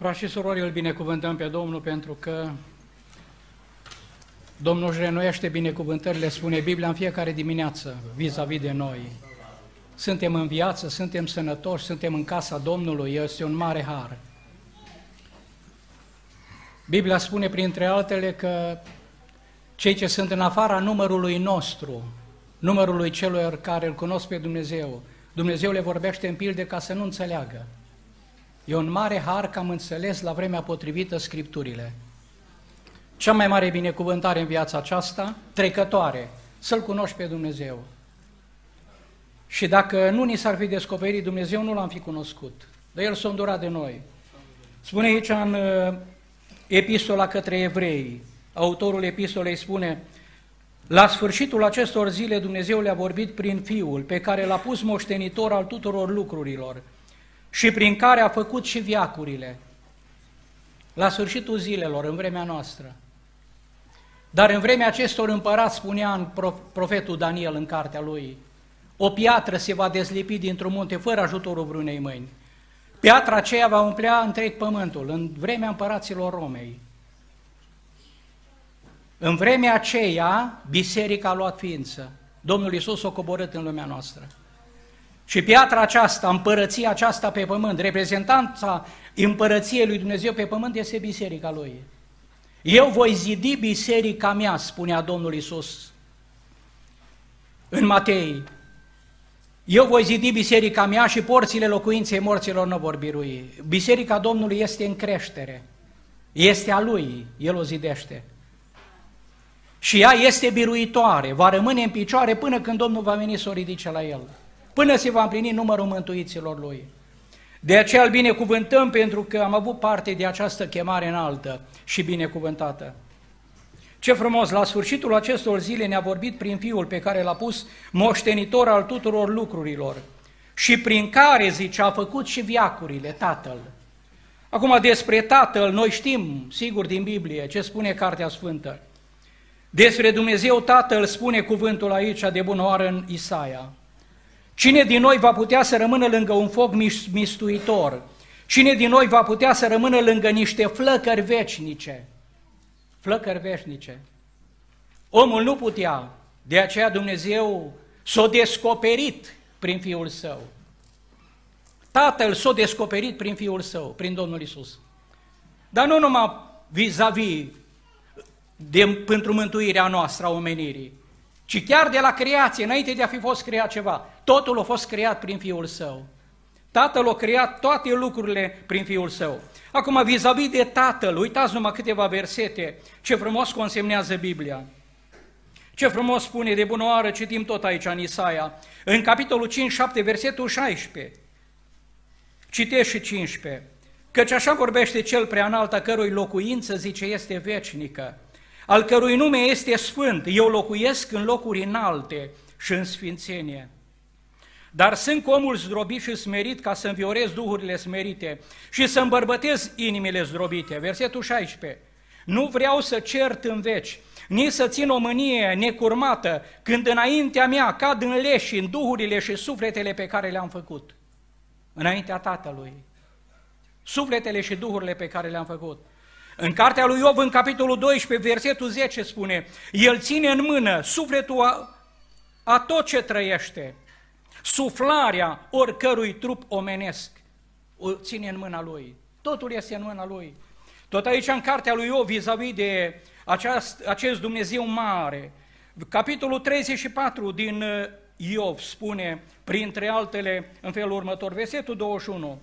Frați și surori, îl binecuvântăm pe Domnul pentru că Domnul își renoiește binecuvântările, spune Biblia în fiecare dimineață, vis-a-vis -vis de noi. Suntem în viață, suntem sănătoși, suntem în casa Domnului, este un mare har. Biblia spune printre altele că cei ce sunt în afara numărului nostru, numărului celor care îl cunosc pe Dumnezeu, Dumnezeu le vorbește în pilde ca să nu înțeleagă. E un mare har că am înțeles la vremea potrivită Scripturile. Cea mai mare binecuvântare în viața aceasta, trecătoare, să-L cunoști pe Dumnezeu. Și dacă nu ni s-ar fi descoperit Dumnezeu, nu l-am fi cunoscut. Dar El s-a îndurat de noi. Spune aici în uh, epistola către evrei, autorul epistolei spune, la sfârșitul acestor zile Dumnezeu le-a vorbit prin Fiul, pe care l-a pus moștenitor al tuturor lucrurilor și prin care a făcut și viacurile. La sfârșitul zilelor, în vremea noastră. Dar în vremea acestor împărați, spunea în profetul Daniel în cartea lui, o piatră se va dezlipi dintr-un munte fără ajutorul vreunei mâini. Piatra aceea va umplea întreg pământul, în vremea împăraților Romei. În vremea aceea, biserica a luat ființă. Domnul Iisus a coborât în lumea noastră. Și piatra aceasta, împărăția aceasta pe pământ, reprezentanța împărăției lui Dumnezeu pe pământ este biserica lui. Eu voi zidi biserica mea, spunea Domnul Iisus în Matei. Eu voi zidi biserica mea și porțile locuinței morților nu vor birui. Biserica Domnului este în creștere. Este a Lui, El o zidește. Și ea este biruitoare, va rămâne în picioare până când Domnul va veni să o ridice la El. Până se va împlini numărul mântuiților Lui. De aceea îl binecuvântăm pentru că am avut parte de această chemare înaltă și binecuvântată. Ce frumos, la sfârșitul acestor zile ne-a vorbit prin Fiul pe care l-a pus moștenitor al tuturor lucrurilor și prin care, zice, a făcut și viacurile, Tatăl. Acum, despre Tatăl, noi știm, sigur, din Biblie, ce spune Cartea Sfântă. Despre Dumnezeu Tatăl spune cuvântul aici de bună oară în Isaia. Cine din noi va putea să rămână lângă un foc mistuitor? Cine din noi va putea să rămână lângă niște flăcări veșnice? Flăcări veșnice. Omul nu putea, de aceea Dumnezeu s-a descoperit prin Fiul Său. Tatăl s-a descoperit prin Fiul Său, prin Domnul Isus. Dar nu numai vis-a-vis de, pentru mântuirea noastră a omenirii, ci chiar de la creație, înainte de a fi fost creat ceva. Totul a fost creat prin Fiul Său. Tatăl a creat toate lucrurile prin Fiul Său. Acum, vis-a-vis de Tatăl, uitați numai câteva versete, ce frumos consemnează Biblia. Ce frumos spune de bună oară, citim tot aici în Isaia, în capitolul 5, 7, versetul 16. Citește și 15. Căci așa vorbește cel prea înalt, a cărui locuință, zice, este veșnică, al cărui nume este sfânt, eu locuiesc în locuri înalte și în sfințenie. Dar sunt cu omul zdrobit și smerit ca să înviorez duhurile smerite și să îmbărbătez inimile zdrobite. Versetul 16. Nu vreau să cert în veci, nici să țin o mânie necurmată, când înaintea mea cad în leși în duhurile și sufletele pe care le-am făcut. Înaintea Tatălui. Sufletele și duhurile pe care le-am făcut. În cartea lui Iov, în capitolul 12, versetul 10 spune, El ține în mână sufletul a, a tot ce trăiește, suflarea oricărui trup omenesc, o ține în mâna Lui. Totul este în mâna Lui. Tot aici, în cartea lui Iov, vis-a-vis de aceast, acest Dumnezeu mare, capitolul 34 din uh, Iov spune, printre altele, în felul următor, versetul 21,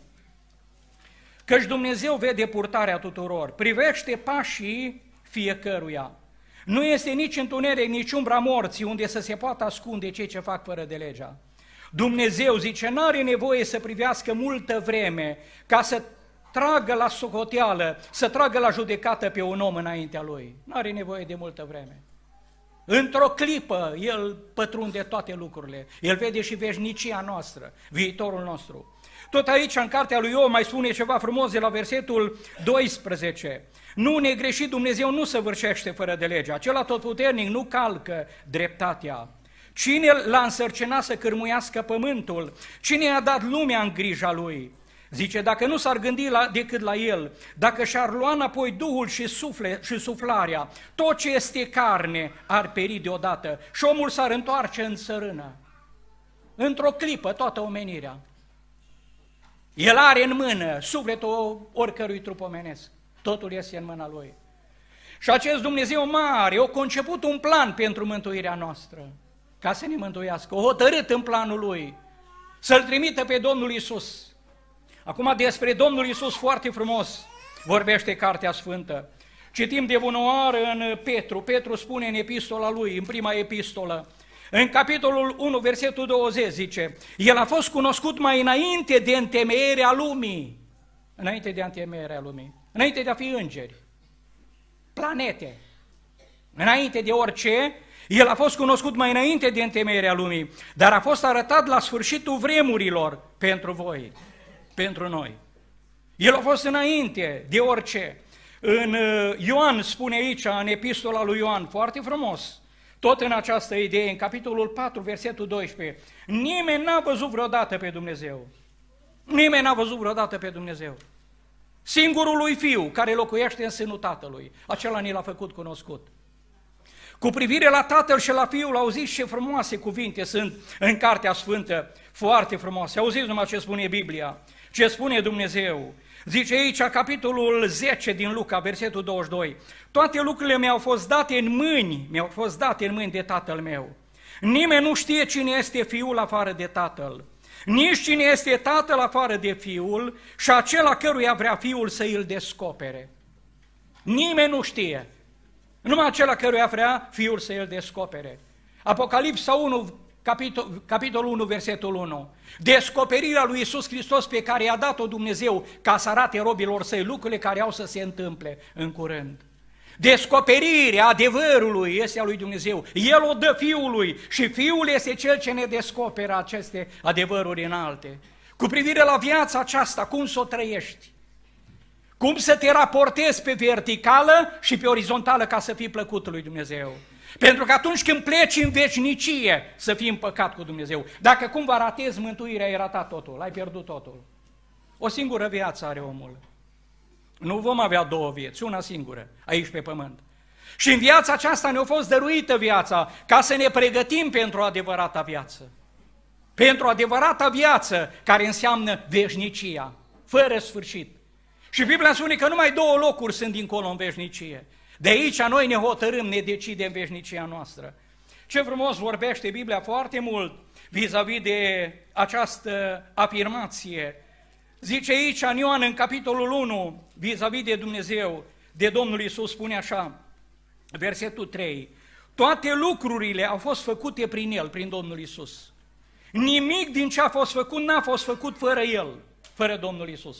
Căci Dumnezeu vede purtarea tuturor, privește pașii fiecăruia. Nu este nici întuneric, nici umbra morții unde să se poată ascunde cei ce fac fără de legea. Dumnezeu, zice, nu are nevoie să privească multă vreme ca să tragă la socoteală, să tragă la judecată pe un om înaintea lui. Nu are nevoie de multă vreme. Într-o clipă, El pătrunde toate lucrurile. El vede și veșnicia noastră, viitorul nostru. Tot aici, în cartea lui Iov, mai spune ceva frumos de la versetul 12. Nu ne greșit Dumnezeu nu săvârșește fără de lege. Acela totputernic nu calcă dreptatea. Cine l-a însărcinat să cârmuiască pământul? Cine a dat lumea în grija lui? Zice, dacă nu s-ar gândi la, decât la el, dacă și-ar lua înapoi Duhul și, sufle, și suflarea, tot ce este carne ar peri deodată și omul s-ar întoarce în sărână. Într-o clipă toată omenirea. El are în mână sufletul oricărui trup omenesc. Totul este în mâna lui. Și acest Dumnezeu mare a conceput un plan pentru mântuirea noastră, ca să ne mântuiască, o hotărât în planul lui, să-L trimită pe Domnul Isus. Acum despre Domnul Isus foarte frumos vorbește Cartea Sfântă. Citim de bună oară în Petru. Petru spune în epistola lui, în prima epistolă, în capitolul 1, versetul 20 zice, El a fost cunoscut mai înainte de întemeierea lumii, înainte de întemeierea lumii, înainte de a fi îngeri, planete, înainte de orice, El a fost cunoscut mai înainte de întemeierea lumii, dar a fost arătat la sfârșitul vremurilor pentru voi, pentru noi. El a fost înainte de orice. În uh, Ioan spune aici, în epistola lui Ioan, foarte frumos, tot în această idee, în capitolul 4, versetul 12, nimeni n-a văzut vreodată pe Dumnezeu. Nimeni n-a văzut vreodată pe Dumnezeu. Singurul lui Fiu, care locuiește în sânul Tatălui, acela ni l-a făcut cunoscut. Cu privire la Tatăl și la Fiul, auziți ce frumoase cuvinte sunt în Cartea Sfântă, foarte frumoase. Auziți numai ce spune Biblia, ce spune Dumnezeu. Zice aici, capitolul 10 din Luca, versetul 22, toate lucrurile mi-au fost date în mâini, mi-au fost date în mâini de tatăl meu. Nimeni nu știe cine este fiul afară de tatăl, nici cine este tatăl afară de fiul și acela căruia vrea fiul să îl descopere. Nimeni nu știe, numai acela căruia vrea fiul să îl descopere. Apocalipsa 1, capitol, capitolul 1, versetul 1. Descoperirea lui Isus Hristos pe care i-a dat-o Dumnezeu ca să arate robilor săi lucrurile care au să se întâmple în curând. Descoperirea adevărului este a lui Dumnezeu. El o dă Fiului și Fiul este Cel ce ne descoperă aceste adevăruri înalte. Cu privire la viața aceasta, cum să o trăiești? Cum să te raportezi pe verticală și pe orizontală ca să fii plăcut lui Dumnezeu? Pentru că atunci când pleci în vecinicie să fii împăcat cu Dumnezeu, dacă cumva ratezi mântuirea, ai ratat totul, ai pierdut totul. O singură viață are omul. Nu vom avea două vieți, una singură, aici pe pământ. Și în viața aceasta ne-a fost dăruită viața ca să ne pregătim pentru adevărata viață. Pentru adevărata viață care înseamnă veșnicia, fără sfârșit. Și Biblia spune că numai două locuri sunt dincolo în veșnicie. De aici noi ne hotărâm, ne decidem veșnicia noastră. Ce frumos vorbește Biblia foarte mult vis-a-vis -vis de această afirmație. Zice aici în Ioan, în capitolul 1, vis-a-vis -vis de Dumnezeu, de Domnul Isus, spune așa, versetul 3, toate lucrurile au fost făcute prin El, prin Domnul Isus. Nimic din ce a fost făcut n-a fost făcut fără El, fără Domnul Isus.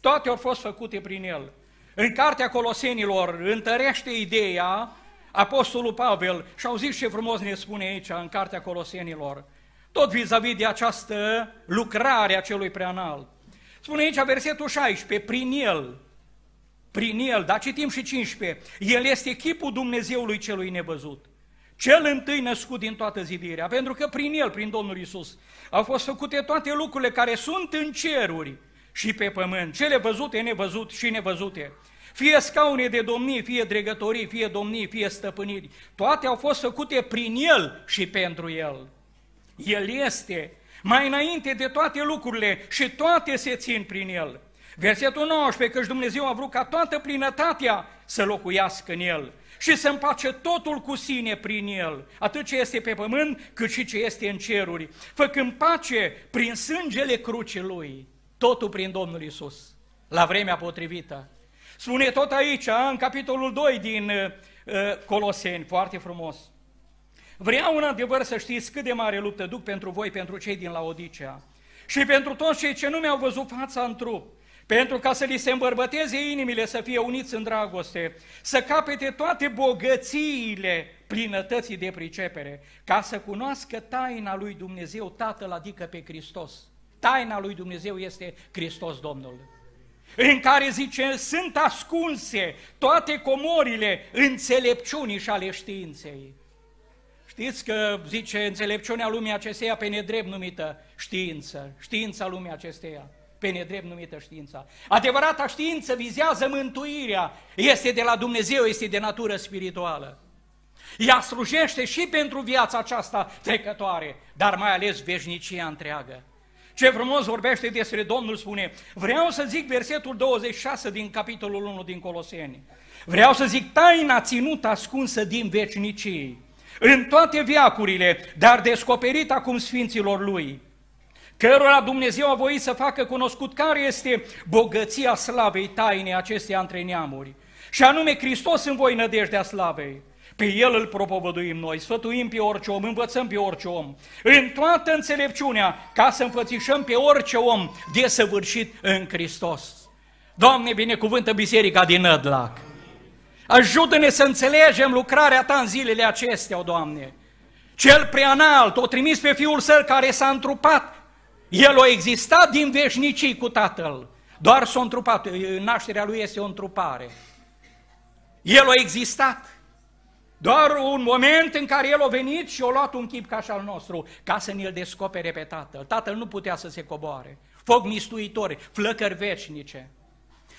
Toate au fost făcute prin El. În cartea Colosenilor întărește ideea Apostolul Pavel și auziți ce frumos ne spune aici în cartea Colosenilor, tot vis-a-vis de această lucrare a celui preanal. Spune aici versetul 16, prin el, prin el, dar citim și 15, el este chipul Dumnezeului celui nevăzut, cel întâi născut din toată zidirea, pentru că prin el, prin Domnul Isus, au fost făcute toate lucrurile care sunt în ceruri și pe pământ, cele văzute, nevăzut și nevăzute. Fie scaune de domnii, fie dregătorii, fie domnii, fie stăpâniri, toate au fost făcute prin El și pentru El. El este mai înainte de toate lucrurile și toate se țin prin El. Versetul 19, căci Dumnezeu a vrut ca toată plinătatea să locuiască în El și să împace totul cu sine prin El, atât ce este pe pământ, cât și ce este în ceruri, făcând pace prin sângele crucii Lui, totul prin Domnul Isus, la vremea potrivită. Spune tot aici, în capitolul 2 din uh, uh, Coloseni, foarte frumos. Vreau un adevăr să știți cât de mare luptă duc pentru voi, pentru cei din Laodicea și pentru toți cei ce nu mi-au văzut fața în trup, pentru ca să li se îmbărbăteze inimile, să fie uniți în dragoste, să capete toate bogățiile plinătății de pricepere, ca să cunoască taina lui Dumnezeu Tatăl, adică pe Hristos. Taina lui Dumnezeu este Hristos Domnul în care zice, sunt ascunse toate comorile înțelepciunii și ale științei. Știți că, zice, înțelepciunea lumii acesteia pe nedrept numită știință, știința lumii acesteia. pe nedrept numită știința. Adevărata știință vizează mântuirea, este de la Dumnezeu, este de natură spirituală. Ea slujește și pentru viața aceasta trecătoare, dar mai ales veșnicia întreagă. Ce frumos vorbește despre Domnul, spune, vreau să zic versetul 26 din capitolul 1 din Coloseni. Vreau să zic taina ținută ascunsă din vecinicii, în toate viacurile, dar descoperit acum sfinților lui, cărora Dumnezeu a voit să facă cunoscut care este bogăția slavei tainei acesteia între neamuri, și anume Hristos în voi nădejdea slavei. Pe El îl propovăduim noi, sfătuim pe orice om, învățăm pe orice om, în toată înțelepciunea, ca să înfățișăm pe orice om desăvârșit în Hristos. Doamne, binecuvântă Biserica din Nădlac! Ajută-ne să înțelegem lucrarea Ta în zilele acestea, o Doamne! Cel preanalt, o trimis pe Fiul Său care s-a întrupat. El a existat din veșnicii cu Tatăl. Doar s-a întrupat. Nașterea Lui este o întrupare. El a existat. Doar un moment în care El a venit și a luat un chip ca și al nostru, ca să ne-L descopere pe Tatăl. Tatăl nu putea să se coboare. Foc mistuitori, flăcări veșnice.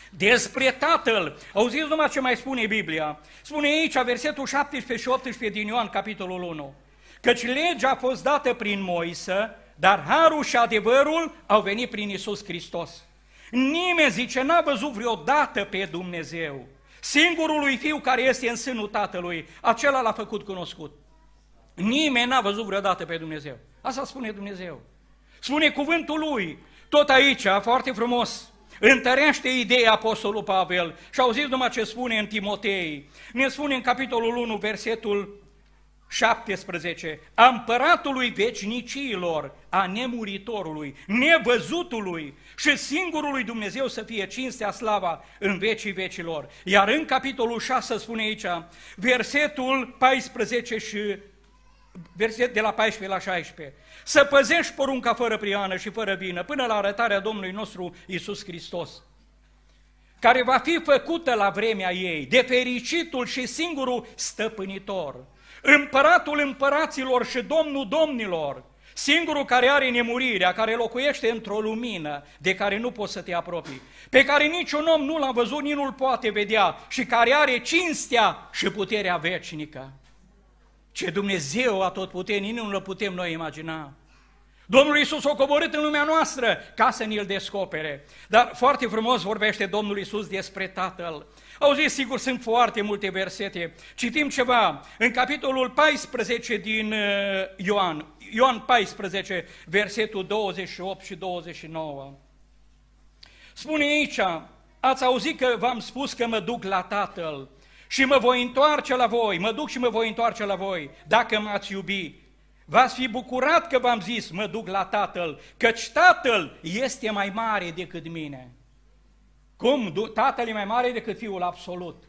Despre Tatăl, auziți numai ce mai spune Biblia. Spune aici, versetul 17 și 18 din Ioan, capitolul 1. Căci legea a fost dată prin Moise, dar harul și adevărul au venit prin Isus Hristos. Nimeni, zice, n-a văzut vreodată pe Dumnezeu. Singurului fiu care este în sânul Tatălui, acela l-a făcut cunoscut. Nimeni n-a văzut vreodată pe Dumnezeu. Asta spune Dumnezeu. Spune cuvântul lui, tot aici, foarte frumos, întărește ideea Apostolul Pavel și auziți numai ce spune în Timotei. Ne spune în capitolul 1, versetul 17, a împăratului veciniciilor, a nemuritorului, nevăzutului și singurului Dumnezeu să fie cinstea slava în vecii vecilor. Iar în capitolul 6 spune aici, versetul 14 și verset de la 14 la 16, să păzești porunca fără priană și fără vină până la arătarea Domnului nostru Isus Hristos, care va fi făcută la vremea ei, de fericitul și singurul stăpânitor, împăratul împăraților și domnul domnilor, singurul care are nemurirea, care locuiește într-o lumină de care nu poți să te apropii, pe care niciun om nu l-a văzut, nici nu-l poate vedea și care are cinstea și puterea veșnică. Ce Dumnezeu a tot puternic, nu l putem noi imagina. Domnul Iisus a coborât în lumea noastră ca să ne-L descopere. Dar foarte frumos vorbește Domnul Iisus despre Tatăl. Auziți, sigur, sunt foarte multe versete. Citim ceva în capitolul 14 din uh, Ioan, Ioan 14, versetul 28 și 29. Spune aici, ați auzit că v-am spus că mă duc la Tatăl și mă voi întoarce la voi, mă duc și mă voi întoarce la voi, dacă m-ați iubi. V-ați fi bucurat că v-am zis, mă duc la Tatăl, căci Tatăl este mai mare decât mine. Cum? Tatăl e mai mare decât Fiul? Absolut.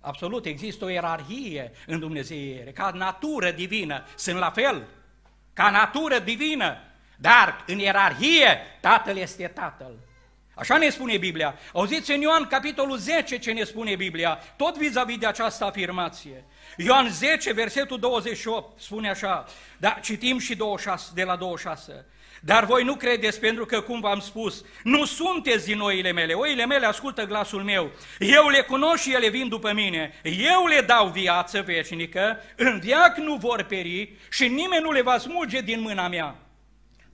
Absolut, există o ierarhie în Dumnezeiere, ca natură divină, sunt la fel, ca natură divină, dar în ierarhie Tatăl este Tatăl. Așa ne spune Biblia. Auziți în Ioan capitolul 10 ce ne spune Biblia, tot vis-a-vis -vis de această afirmație. Ioan 10, versetul 28, spune așa, dar citim și 26, de la 26. Dar voi nu credeți pentru că, cum v-am spus, nu sunteți din oile mele. Oile mele ascultă glasul meu. Eu le cunosc și ele vin după mine. Eu le dau viață veșnică, în viac nu vor peri și nimeni nu le va smulge din mâna mea.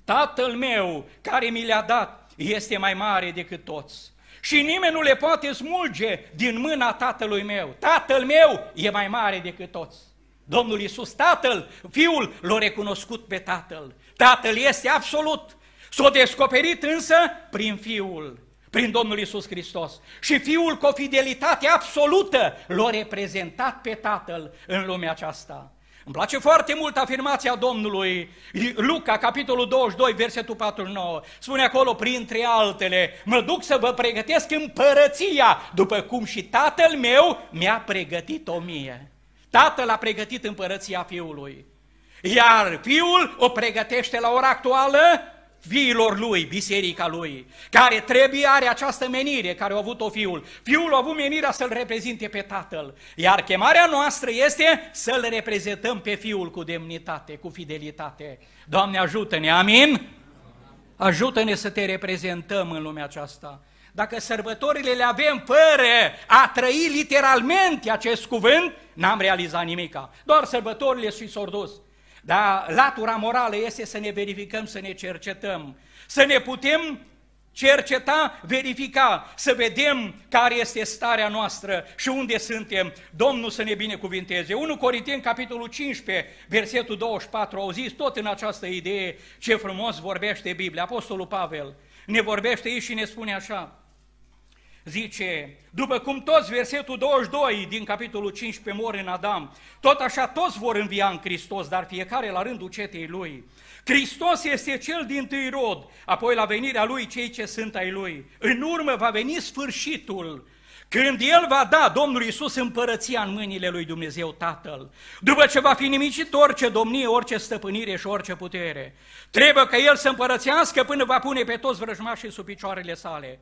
Tatăl meu, care mi le-a dat, este mai mare decât toți. Și nimeni nu le poate smulge din mâna tatălui meu. Tatăl meu e mai mare decât toți. Domnul Iisus, Tatăl, Fiul, l-a recunoscut pe Tatăl. Tatăl este absolut. S-a descoperit însă prin Fiul, prin Domnul Iisus Hristos. Și Fiul cu o fidelitate absolută l-a reprezentat pe Tatăl în lumea aceasta. Îmi place foarte mult afirmația Domnului Luca, capitolul 22, versetul 49. Spune acolo, printre altele, mă duc să vă pregătesc împărăția, după cum și tatăl meu mi-a pregătit-o mie. Tatăl a pregătit împărăția fiului. Iar fiul o pregătește la ora actuală fiilor lui, biserica lui, care trebuie, are această menire care a avut-o fiul. Fiul a avut menirea să-l reprezinte pe tatăl, iar chemarea noastră este să-l reprezentăm pe fiul cu demnitate, cu fidelitate. Doamne ajută-ne, amin? Ajută-ne să te reprezentăm în lumea aceasta. Dacă sărbătorile le avem fără a trăi literalmente acest cuvânt, n-am realizat nimica. Doar sărbătorile și s-au dus. Dar latura morală este să ne verificăm, să ne cercetăm, să ne putem cerceta, verifica, să vedem care este starea noastră și unde suntem. Domnul să ne binecuvinteze. 1 Corinteni, capitolul 15, versetul 24, au zis tot în această idee ce frumos vorbește Biblia. Apostolul Pavel ne vorbește aici și ne spune așa, Zice, după cum toți, versetul 22 din capitolul 15 mor în Adam, tot așa toți vor învia în Hristos, dar fiecare la rândul cetei lui. Hristos este cel din tâi rod, apoi la venirea lui cei ce sunt ai lui. În urmă va veni sfârșitul, când El va da Domnul Iisus împărăția în mâinile lui Dumnezeu Tatăl, după ce va fi nimicit orice domnie, orice stăpânire și orice putere, trebuie că El să împărățească până va pune pe toți vrăjmașii sub picioarele sale.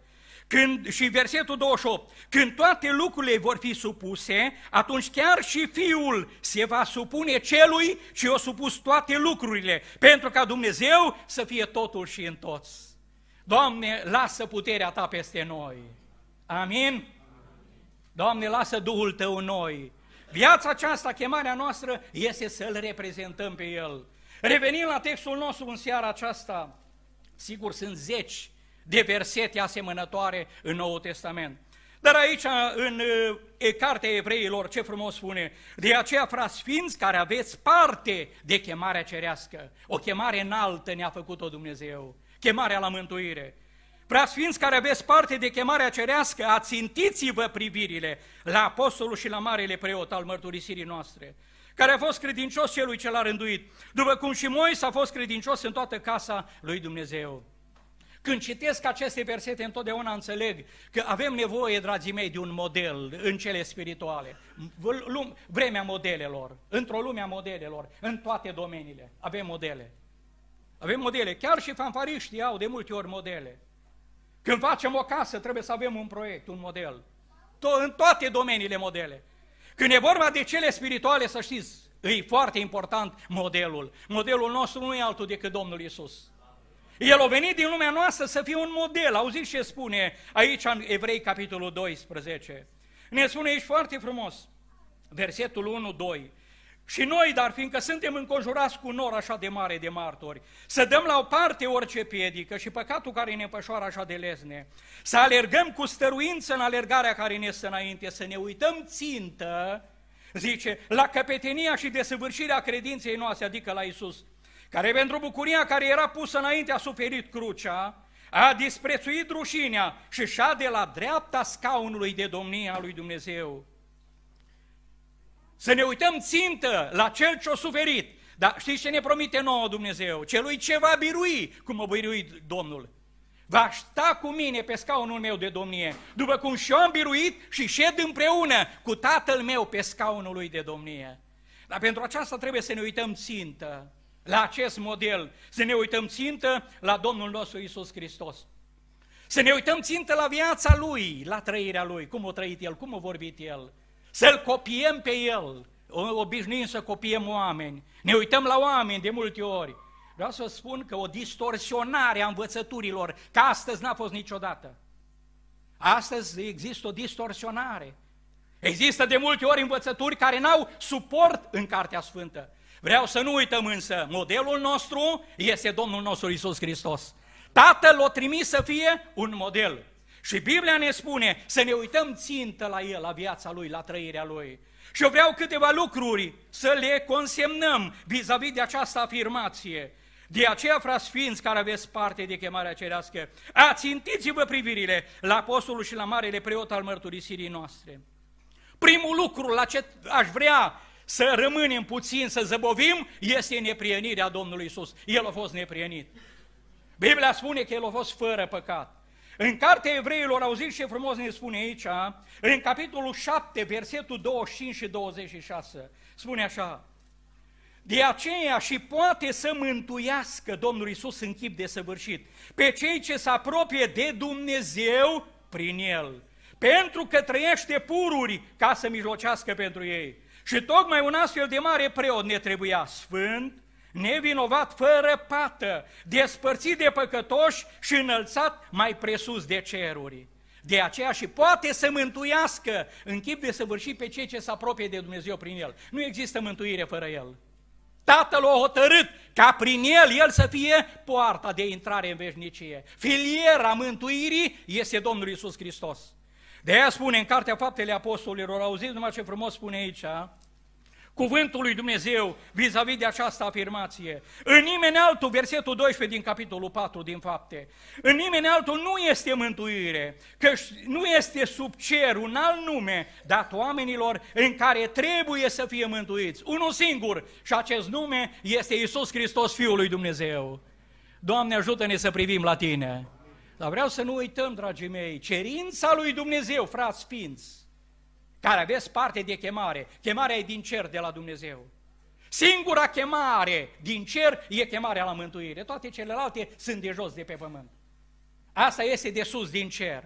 Când, și versetul 28, când toate lucrurile vor fi supuse, atunci chiar și Fiul se va supune celui ce o supus toate lucrurile, pentru ca Dumnezeu să fie totul și în toți. Doamne, lasă puterea Ta peste noi. Amin? Doamne, lasă Duhul Tău în noi. Viața aceasta, chemarea noastră, este să-L reprezentăm pe El. Revenim la textul nostru în seara aceasta, sigur sunt zeci de versete asemănătoare în Noul Testament. Dar aici, în e, Cartea Evreilor, ce frumos spune, de aceea, frați sfinți, care aveți parte de chemarea cerească, o chemare înaltă ne-a făcut-o Dumnezeu, chemarea la mântuire. Preasfinți care aveți parte de chemarea cerească, ațintiți-vă privirile la apostolul și la marele preot al mărturisirii noastre, care a fost credincios celui ce l-a rânduit, după cum și Moise a fost credincios în toată casa lui Dumnezeu. Când citesc aceste versete, întotdeauna înțeleg că avem nevoie, dragii mei, de un model în cele spirituale. Vremea modelelor, într-o lume a modelelor, în toate domeniile, avem modele. Avem modele, chiar și fanfariștii au de multe ori modele. Când facem o casă, trebuie să avem un proiect, un model. To- în toate domeniile modele. Când e vorba de cele spirituale, să știți, e foarte important modelul. Modelul nostru nu e altul decât Domnul Isus. El a venit din lumea noastră să fie un model. Auziți ce spune aici în Evrei, capitolul 12. Ne spune aici foarte frumos, versetul 1-2. Și noi, dar fiindcă suntem înconjurați cu un nor așa de mare de martori, să dăm la o parte orice piedică și păcatul care ne pășoară așa de lezne, să alergăm cu stăruință în alergarea care ne stă înainte, să ne uităm țintă, zice, la căpetenia și desăvârșirea credinței noastre, adică la Isus, care pentru bucuria care era pusă înainte a suferit crucea, a disprețuit rușinea și și-a de la dreapta scaunului de domnia lui Dumnezeu. Să ne uităm țintă la cel ce-a suferit. Dar știți ce ne promite nouă Dumnezeu? Celui ce va birui, cum a biruit Domnul. Va sta cu mine pe scaunul meu de domnie, după cum și-o am biruit și șed împreună cu tatăl meu pe scaunul lui de domnie. Dar pentru aceasta trebuie să ne uităm țintă la acest model, să ne uităm țintă la Domnul nostru Isus Hristos. Să ne uităm țintă la viața Lui, la trăirea Lui, cum a trăit El, cum a vorbit El. Să-L copiem pe El, obișnuim să copiem oameni. Ne uităm la oameni de multe ori. Vreau să spun că o distorsionare a învățăturilor, că astăzi n-a fost niciodată. Astăzi există o distorsionare. Există de multe ori învățături care n-au suport în Cartea Sfântă. Vreau să nu uităm însă, modelul nostru este Domnul nostru Isus Hristos. Tatăl l-a trimis să fie un model. Și Biblia ne spune să ne uităm țintă la El, la viața Lui, la trăirea Lui. Și eu vreau câteva lucruri să le consemnăm vis-a-vis -vis de această afirmație. De aceea, frați sfinți care aveți parte de chemarea cerească, ațintiți-vă privirile la apostolul și la marele preot al mărturisirii noastre. Primul lucru la ce aș vrea să rămânem puțin, să zăbovim, este neprienirea Domnului Isus. El a fost neprienit. Biblia spune că El a fost fără păcat. În cartea evreilor, auziți ce frumos ne spune aici, în capitolul 7, versetul 25 și 26, spune așa, de aceea și poate să mântuiască Domnul Isus în chip de săvârșit pe cei ce se apropie de Dumnezeu prin El, pentru că trăiește pururi ca să mijlocească pentru ei. Și tocmai un astfel de mare preot ne trebuia sfânt, nevinovat fără pată, despărțit de păcătoși și înălțat mai presus de ceruri. De aceea și poate să mântuiască în chip de săvârșit pe cei ce se apropie de Dumnezeu prin El. Nu există mântuire fără El. Tatăl a hotărât ca prin El, El să fie poarta de intrare în veșnicie. Filiera mântuirii este Domnul Isus Hristos. De aia spune în Cartea Faptele Apostolilor, auziți numai ce frumos spune aici, cuvântul lui Dumnezeu vis-a-vis de această afirmație. În nimeni altul, versetul 12 din capitolul 4 din fapte, în nimeni altul nu este mântuire, că nu este sub cer un alt nume dat oamenilor în care trebuie să fie mântuiți. Unul singur și acest nume este Isus Hristos, Fiul lui Dumnezeu. Doamne, ajută-ne să privim la Tine. Dar vreau să nu uităm, dragii mei, cerința lui Dumnezeu, frați sfinți, care aveți parte de chemare. Chemarea e din cer de la Dumnezeu. Singura chemare din cer e chemarea la mântuire. Toate celelalte sunt de jos de pe pământ. Asta este de sus din cer.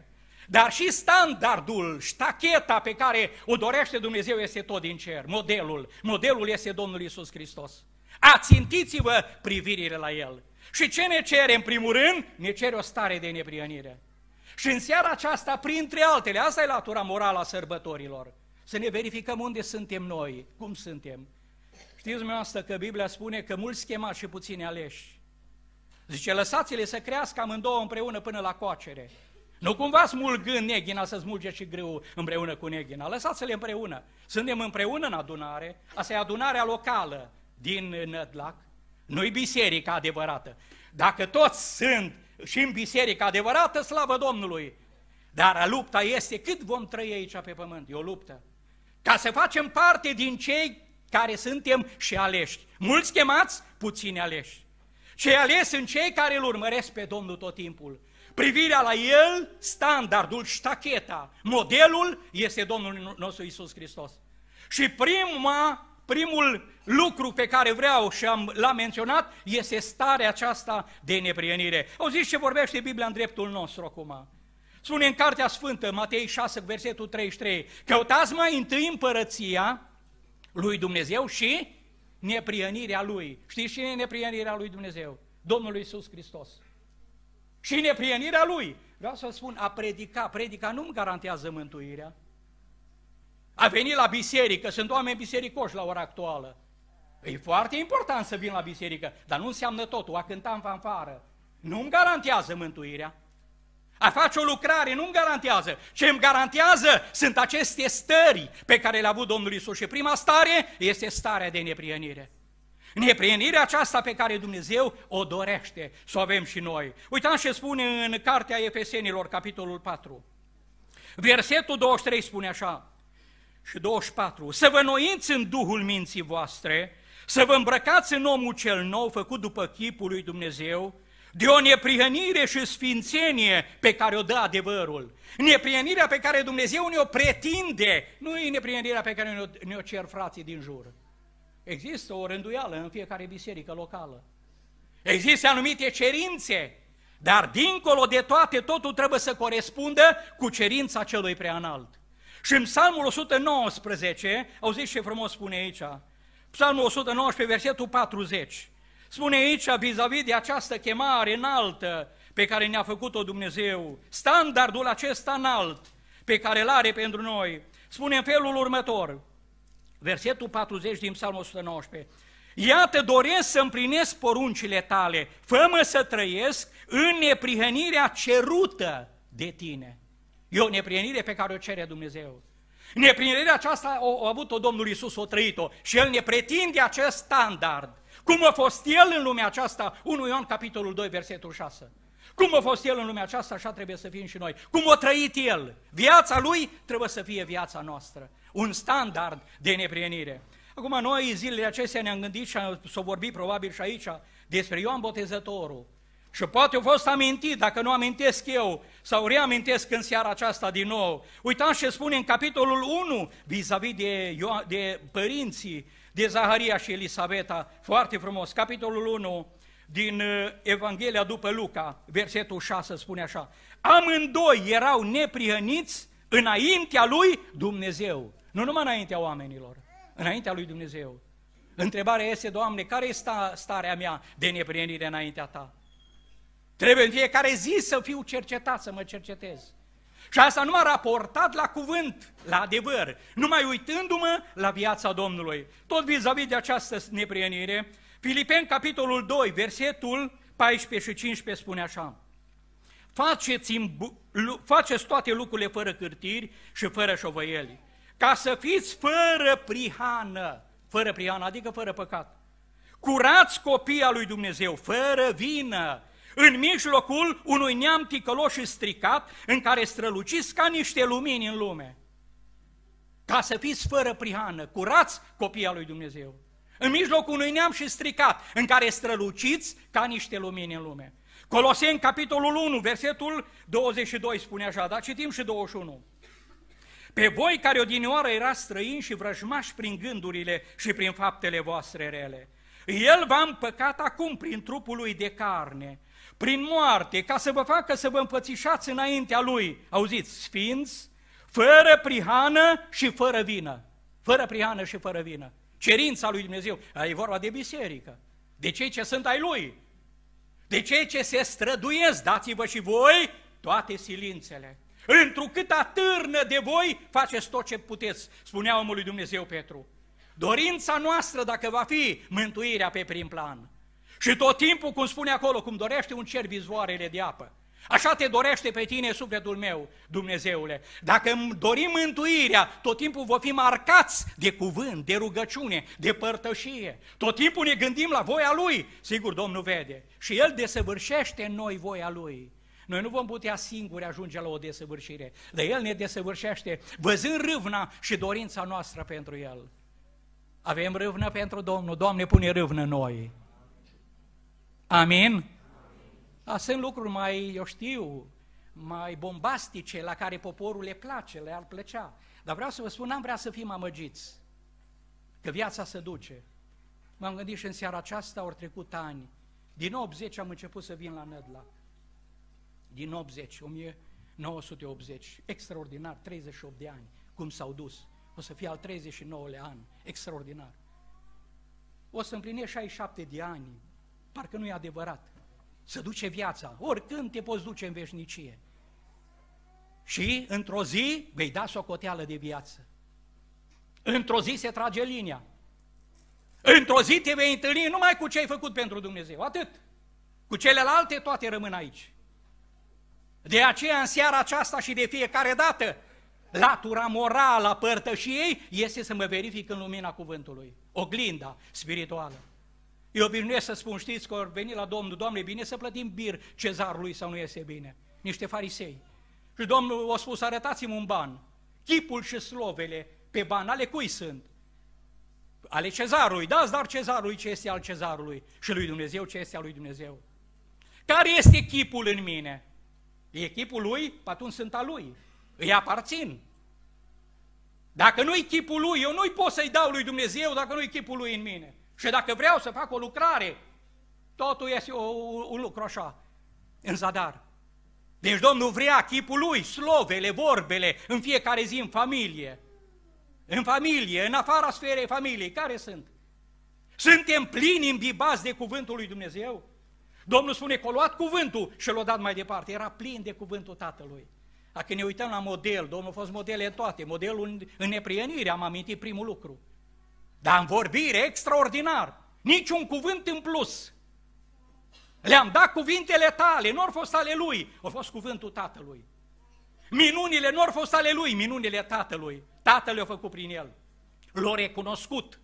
Dar și standardul, ștacheta pe care o dorește Dumnezeu este tot din cer. Modelul. Modelul este Domnul Isus Hristos. Ațintiți-vă privirile la El. Și ce ne cere în primul rând? Ne cere o stare de neprianire. Și în seara aceasta, printre altele, asta e latura morală a sărbătorilor, să ne verificăm unde suntem noi, cum suntem. Știți dumneavoastră că Biblia spune că mulți chemați și puțini aleși. Zice, lăsați-le să crească amândouă împreună până la coacere. Nu cumva smulgând neghina să smulge și grâu împreună cu neghina. Lăsați-le împreună. Suntem împreună în adunare. Asta e adunarea locală din Nădlac. Nu-i biserica adevărată. Dacă toți sunt și în biserică adevărată, slavă Domnului. Dar lupta este cât vom trăi aici pe pământ, e o luptă. Ca să facem parte din cei care suntem și aleși. Mulți chemați, puțini aleși. Cei ales sunt cei care îl urmăresc pe Domnul tot timpul. Privirea la El, standardul, ștacheta, modelul este Domnul nostru Isus Hristos. Și prima primul lucru pe care vreau și am, l-am menționat este starea aceasta de neprienire. Auziți ce vorbește Biblia în dreptul nostru acum? Spune în Cartea Sfântă, Matei 6, versetul 33, căutați mai întâi împărăția lui Dumnezeu și neprienirea Lui. Știți cine e neprienirea Lui Dumnezeu? Domnul Iisus Hristos. Și neprienirea Lui. Vreau să spun, a predica, predica nu-mi garantează mântuirea. A venit la biserică, sunt oameni bisericoși la ora actuală. E foarte important să vin la biserică, dar nu înseamnă totul. A cânta în fanfară nu-mi garantează mântuirea. A face o lucrare nu-mi garantează. Ce îmi garantează sunt aceste stări pe care le-a avut Domnul Isus. Și prima stare este starea de neprienire. Neprienirea aceasta pe care Dumnezeu o dorește să o avem și noi. Uitați ce spune în Cartea Efesenilor, capitolul 4. Versetul 23 spune așa și 24. Să vă noiți în Duhul minții voastre, să vă îmbrăcați în omul cel nou făcut după chipul lui Dumnezeu, de o neprihănire și sfințenie pe care o dă adevărul. Neprihănirea pe care Dumnezeu ne-o pretinde, nu e neprihănirea pe care ne-o cer frații din jur. Există o rânduială în fiecare biserică locală. Există anumite cerințe, dar dincolo de toate, totul trebuie să corespundă cu cerința celui preanalt. Și în Psalmul 119, auziți ce frumos spune aici, Psalmul 119, versetul 40, spune aici vis-a-vis -vis de această chemare înaltă pe care ne-a făcut-o Dumnezeu, standardul acesta înalt pe care îl are pentru noi, spune în felul următor, versetul 40 din Psalmul 119, Iată, doresc să împlinesc poruncile tale, fă să trăiesc în neprihănirea cerută de tine. E o neprienire pe care o cere Dumnezeu. Neprienirea aceasta o, a avut-o Domnul Iisus, o trăit-o și El ne pretinde acest standard. Cum a fost El în lumea aceasta, 1 Ioan capitolul 2, versetul 6. Cum a fost El în lumea aceasta, așa trebuie să fim și noi. Cum a trăit El. Viața Lui trebuie să fie viața noastră. Un standard de neprienire. Acum noi zilele acestea ne-am gândit și s-o vorbi probabil și aici despre Ioan Botezătorul. Și poate au fost amintit, dacă nu amintesc eu, sau reamintesc în seara aceasta din nou. Uitați ce spune în capitolul 1, vis-a-vis -vis de, de părinții, de Zaharia și Elisabeta, foarte frumos. Capitolul 1 din uh, Evanghelia după Luca, versetul 6 spune așa. Amândoi erau neprihăniți înaintea lui Dumnezeu. Nu numai înaintea oamenilor, înaintea lui Dumnezeu. Întrebarea este, Doamne, care este starea mea de neprienire înaintea Ta? Trebuie în fiecare zi să fiu cercetat, să mă cercetez. Și asta numai raportat la cuvânt, la adevăr, numai uitându-mă la viața Domnului. Tot vis-a-vis de această neprienire, Filipeni, capitolul 2, versetul 14 și 15 spune așa. Faceți, faceți toate lucrurile fără cârtiri și fără șovăieli, ca să fiți fără prihană, fără prihană, adică fără păcat. Curați copia lui Dumnezeu, fără vină, în mijlocul unui neam ticălos și stricat, în care străluciți ca niște lumini în lume. Ca să fiți fără prihană, curați copia lui Dumnezeu. În mijlocul unui neam și stricat, în care străluciți ca niște lumini în lume. Coloseni, capitolul 1, versetul 22 spune așa, dar citim și 21. Pe voi care odinioară era străini și vrăjmași prin gândurile și prin faptele voastre rele. El v-a împăcat acum prin trupul lui de carne, prin moarte, ca să vă facă să vă împățișați înaintea Lui, auziți, sfinți, fără prihană și fără vină. Fără prihană și fără vină. Cerința lui Dumnezeu. E vorba de biserică, de cei ce sunt ai Lui, de cei ce se străduiesc, dați-vă și voi toate silințele. Întrucât atârnă de voi, faceți tot ce puteți, spunea omul lui Dumnezeu Petru. Dorința noastră, dacă va fi mântuirea pe prim plan, și tot timpul, cum spune acolo, cum dorește un cer vizoarele de apă, Așa te dorește pe tine sufletul meu, Dumnezeule. Dacă îmi dorim mântuirea, tot timpul vom fi marcați de cuvânt, de rugăciune, de părtășie. Tot timpul ne gândim la voia Lui. Sigur, Domnul vede. Și El desăvârșește în noi voia Lui. Noi nu vom putea singuri ajunge la o desăvârșire, dar El ne desăvârșește văzând râvna și dorința noastră pentru El. Avem râvnă pentru Domnul, Doamne pune râvnă în noi. Amin? A, sunt lucruri mai, eu știu, mai bombastice la care poporul le place, le-ar plăcea. Dar vreau să vă spun, n-am vrea să fim amăgiți, că viața se duce. M-am gândit și în seara aceasta, au trecut ani. Din 80 am început să vin la Nădla. Din 80, 1980, extraordinar, 38 de ani, cum s-au dus. O să fie al 39-lea an, extraordinar. O să împlinesc 67 de ani, parcă nu e adevărat. Să duce viața, oricând te poți duce în veșnicie. Și într-o zi vei da socoteală de viață. Într-o zi se trage linia. Într-o zi te vei întâlni numai cu ce ai făcut pentru Dumnezeu, atât. Cu celelalte toate rămân aici. De aceea în seara aceasta și de fiecare dată, latura morală a părtășiei este să mă verific în lumina cuvântului, oglinda spirituală. Eu obișnuiesc să spun, știți că ori veni la Domnul, Doamne, bine să plătim bir cezarului sau nu iese bine? Niște farisei. Și Domnul a spus, arătați-mi un ban. Chipul și slovele pe ban, ale cui sunt? Ale cezarului, dați dar cezarului ce este al cezarului și lui Dumnezeu ce este al lui Dumnezeu. Care este chipul în mine? E chipul lui? Atunci sunt al lui. Îi aparțin. Dacă nu-i chipul lui, eu nu-i pot să-i dau lui Dumnezeu dacă nu-i chipul lui în mine. Și dacă vreau să fac o lucrare, totul este o, un lucru așa, în zadar. Deci Domnul vrea chipul lui, slovele, vorbele, în fiecare zi în familie. În familie, în afara sferei familiei, care sunt? Suntem plini imbibați de cuvântul lui Dumnezeu? Domnul spune că a luat cuvântul și l-a dat mai departe, era plin de cuvântul Tatălui. Dacă ne uităm la model, Domnul a fost modele în toate, modelul în, în neprienire, am amintit primul lucru. Dar în vorbire, extraordinar, niciun cuvânt în plus. Le-am dat cuvintele tale, nu au fost ale lui, au fost cuvântul tatălui. Minunile nu au fost ale lui, minunile tatălui. Tatăl le-a făcut prin el. L-a recunoscut.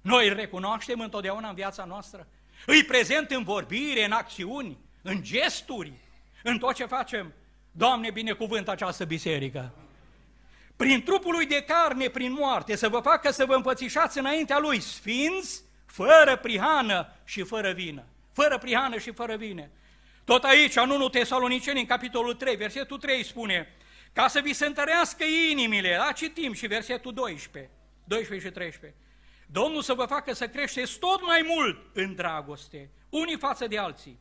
Noi îl recunoaștem întotdeauna în viața noastră. Îi prezent în vorbire, în acțiuni, în gesturi, în tot ce facem. Doamne, binecuvânt această biserică prin trupul lui de carne, prin moarte, să vă facă să vă înfățișați înaintea lui sfinți, fără prihană și fără vină. Fără prihană și fără vină. Tot aici, în 1 Tesaloniceni, în capitolul 3, versetul 3 spune, ca să vi se întărească inimile, la citim și versetul 12, 12 și 13. Domnul să vă facă să creșteți tot mai mult în dragoste, unii față de alții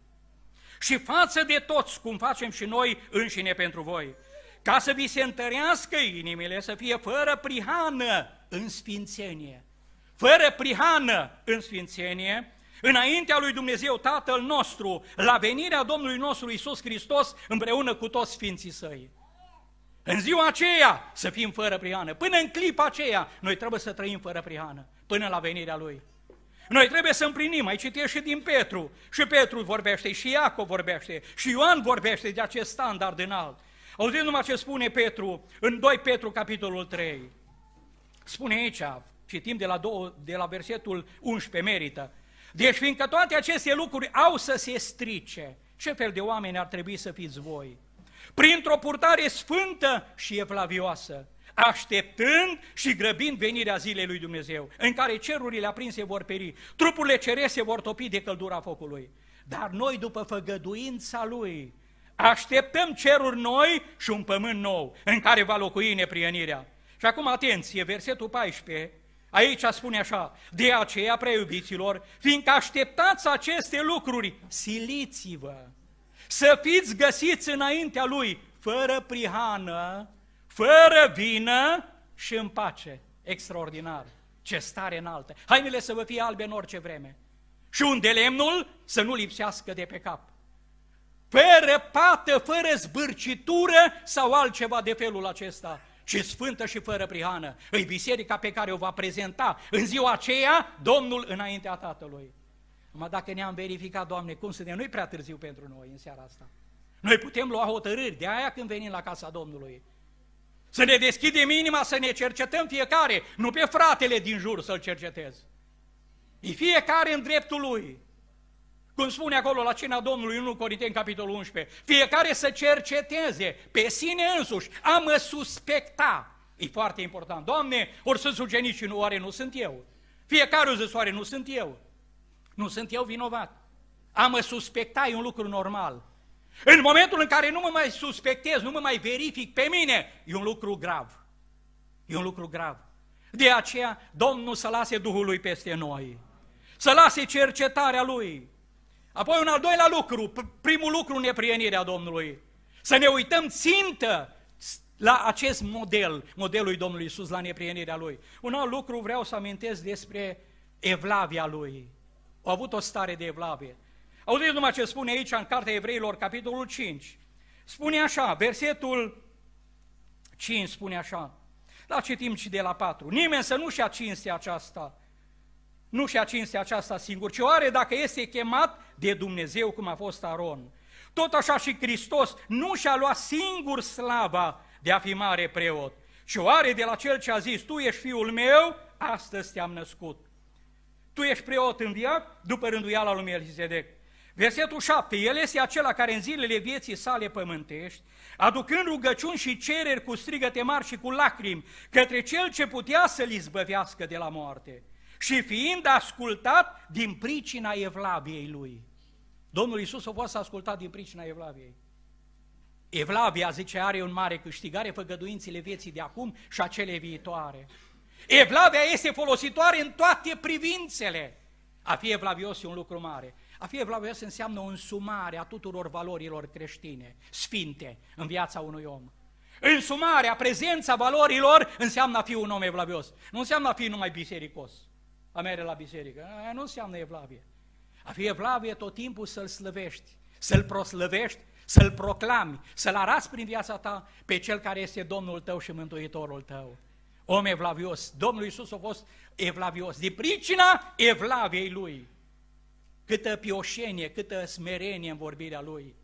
și față de toți, cum facem și noi înșine pentru voi ca să vi se întărească inimile, să fie fără prihană în sfințenie. fără prihană în sfințenie, înaintea lui Dumnezeu Tatăl nostru, la venirea Domnului nostru Isus Hristos, împreună cu toți sfinții săi. În ziua aceea să fim fără prihană. Până în clipa aceea, noi trebuie să trăim fără prihană, până la venirea Lui. Noi trebuie să împlinim, ai citit și din Petru, și Petru vorbește, și Iacov vorbește, și Ioan vorbește de acest standard înalt. Auziți numai ce spune Petru în 2 Petru, capitolul 3. Spune aici, citim de la, două, de la versetul 11, merită. Deci fiindcă toate aceste lucruri au să se strice, ce fel de oameni ar trebui să fiți voi? Printr-o purtare sfântă și evlavioasă, așteptând și grăbind venirea zilei lui Dumnezeu, în care cerurile aprinse vor peri, trupurile cerese vor topi de căldura focului. Dar noi, după făgăduința Lui, așteptăm ceruri noi și un pământ nou, în care va locui neprienirea. Și acum, atenție, versetul 14, aici spune așa, de aceea, preiubiților, fiindcă așteptați aceste lucruri, siliți-vă, să fiți găsiți înaintea Lui, fără prihană, fără vină și în pace. Extraordinar! Ce stare înaltă! Hainele să vă fie albe în orice vreme. Și unde lemnul să nu lipsească de pe cap. Fără pată, fără zbârcitură sau altceva de felul acesta ci sfântă și fără prihană. Îi biserica pe care o va prezenta în ziua aceea Domnul înaintea Tatălui. Numai dacă ne-am verificat, Doamne, cum suntem, nu-i prea târziu pentru noi în seara asta. Noi putem lua hotărâri, de aia când venim la casa Domnului. Să ne deschidem inima, să ne cercetăm fiecare, nu pe fratele din jur să-l cercetez. E fiecare în dreptul lui. Cum spune acolo la cina Domnului 1 Corinteni, capitolul 11, fiecare să cerceteze pe sine însuși, a mă suspecta. E foarte important. Doamne, ori sunt ugenici nu, oare nu sunt eu? Fiecare o zis, oare nu sunt eu? Nu sunt eu vinovat. A mă suspecta e un lucru normal. În momentul în care nu mă mai suspectez, nu mă mai verific pe mine, e un lucru grav. E un lucru grav. De aceea, Domnul să lase Duhul Lui peste noi. Să lase cercetarea Lui. Apoi un al doilea lucru, primul lucru, neprienirea Domnului. Să ne uităm țintă la acest model, modelul Domnului Isus, la neprienirea Lui. Un alt lucru vreau să amintesc despre evlavia Lui. Au avut o stare de evlavie. Auziți numai ce spune aici în Cartea Evreilor, capitolul 5. Spune așa, versetul 5 spune așa, da, citim și de la 4. Nimeni să nu și-a cinstea aceasta, nu și-a cinstea aceasta singur, ci o are dacă este chemat de Dumnezeu, cum a fost Aron. Tot așa și Hristos nu și-a luat singur slava de a fi mare preot, și o are de la Cel ce a zis, Tu ești Fiul meu, astăzi te-am născut. Tu ești preot înviat după rânduiala lui Melchizedec. Versetul 7. El este acela care în zilele vieții sale pământești, aducând rugăciuni și cereri cu strigăte mari și cu lacrimi către cel ce putea să-l izbăvească de la moarte și fiind ascultat din pricina evlaviei lui. Domnul Iisus a fost ascultat din pricina evlaviei. Evlavia, zice, are un mare câștigare făgăduințile vieții de acum și acele viitoare. Evlavia este folositoare în toate privințele. A fi evlavios e un lucru mare. A fi evlavios înseamnă o însumare a tuturor valorilor creștine, sfinte, în viața unui om. Însumarea, prezența valorilor înseamnă a fi un om evlavios. Nu înseamnă a fi numai bisericos, a mere la biserică. Aia nu înseamnă evlavie. A fi evlavie tot timpul să-L slăvești, să-L proslăvești, să-L proclami, să-L arăți prin viața ta pe Cel care este Domnul tău și Mântuitorul tău. Om evlavios. Domnul Iisus a fost evlavios. Din pricina evlaviei Lui câtă pioșenie, câtă smerenie în vorbirea lui.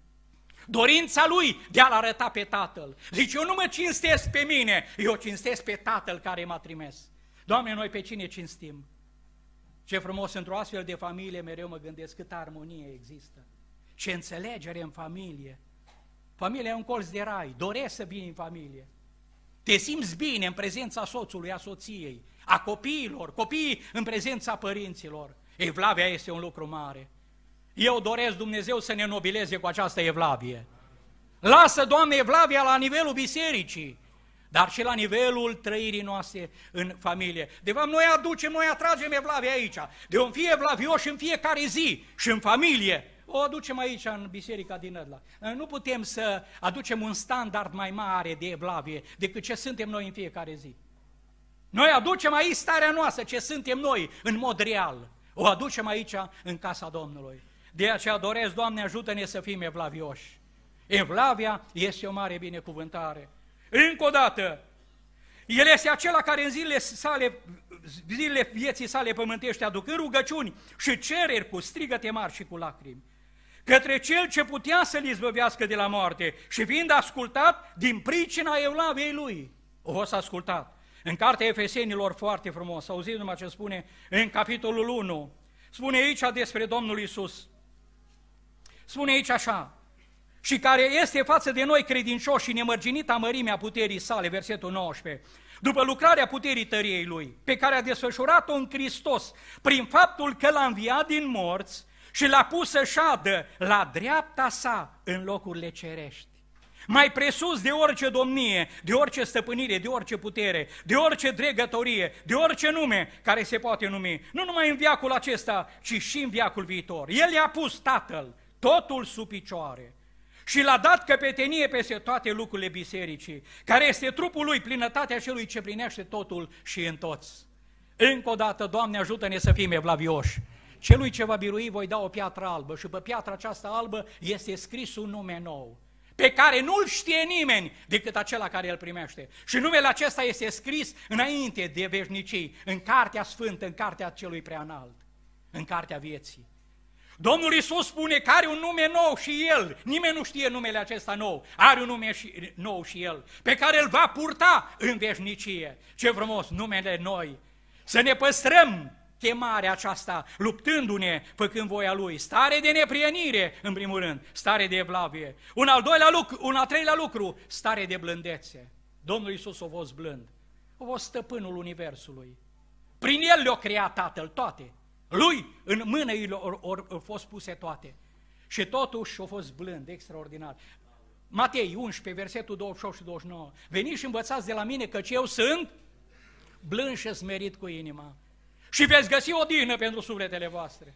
Dorința lui de a-L arăta pe Tatăl. Zice, eu nu mă cinstesc pe mine, eu cinstesc pe Tatăl care m-a trimis. Doamne, noi pe cine cinstim? Ce frumos, într-o astfel de familie, mereu mă gândesc câtă armonie există. Ce înțelegere în familie. Familia e un colț de rai, doresc să vii în familie. Te simți bine în prezența soțului, a soției, a copiilor, copiii în prezența părinților. Evlavia este un lucru mare. Eu doresc Dumnezeu să ne nobileze cu această evlavie. Lasă, Doamne, evlavia la nivelul bisericii, dar și la nivelul trăirii noastre în familie. De fapt, noi aducem, noi atragem evlavia aici. De om fi evlavioși în fiecare zi și în familie. O aducem aici în biserica din Ădla. Nu putem să aducem un standard mai mare de evlavie decât ce suntem noi în fiecare zi. Noi aducem aici starea noastră, ce suntem noi, în mod real. O aducem aici, în casa Domnului. De aceea doresc, Doamne, ajută-ne să fim evlavioși. Evlavia este o mare binecuvântare. Încă o dată, el este acela care în zilele sale, zilele vieții sale pământești aducând rugăciuni și cereri cu strigăte mari și cu lacrimi către cel ce putea să-l izbăvească de la moarte și fiind ascultat din pricina evlaviei lui. O fost ascultat. În cartea Efesenilor foarte frumos, auziți numai ce spune în capitolul 1, spune aici despre Domnul Isus. Spune aici așa, și care este față de noi credincioși și nemărginita mărimea puterii sale, versetul 19, după lucrarea puterii tăriei lui, pe care a desfășurat-o în Hristos, prin faptul că l-a înviat din morți și l-a pus să șadă la dreapta sa în locurile cerești. Mai presus de orice domnie, de orice stăpânire, de orice putere, de orice dregătorie, de orice nume care se poate numi, nu numai în viacul acesta, ci și în viacul viitor. El i-a pus Tatăl, totul sub picioare și l-a dat căpetenie peste toate lucrurile bisericii, care este trupul lui, plinătatea celui ce plinește totul și în toți. Încă o dată, Doamne, ajută-ne să fim evlavioși. Celui ce va birui voi da o piatră albă și pe piatra aceasta albă este scris un nume nou, pe care nu-l știe nimeni decât acela care îl primește. Și numele acesta este scris înainte de veșnicii, în cartea sfântă, în cartea celui preanalt, în cartea vieții. Domnul Isus spune că are un nume nou și El, nimeni nu știe numele acesta nou, are un nume și, nou și El, pe care îl va purta în veșnicie. Ce frumos, numele noi! Să ne păstrăm chemarea aceasta, luptându-ne, făcând voia Lui. Stare de neprienire, în primul rând, stare de evlavie. Un al doilea lucru, un al treilea lucru, stare de blândețe. Domnul Iisus a fost blând, a fost stăpânul Universului. Prin El le-a creat Tatăl toate. Lui, în mână i au fost puse toate. Și totuși a fost blând, extraordinar. Matei 11, versetul 28 și 29. Veniți și învățați de la mine că eu sunt blând și smerit cu inima. Și veți găsi o dihnă pentru sufletele voastre.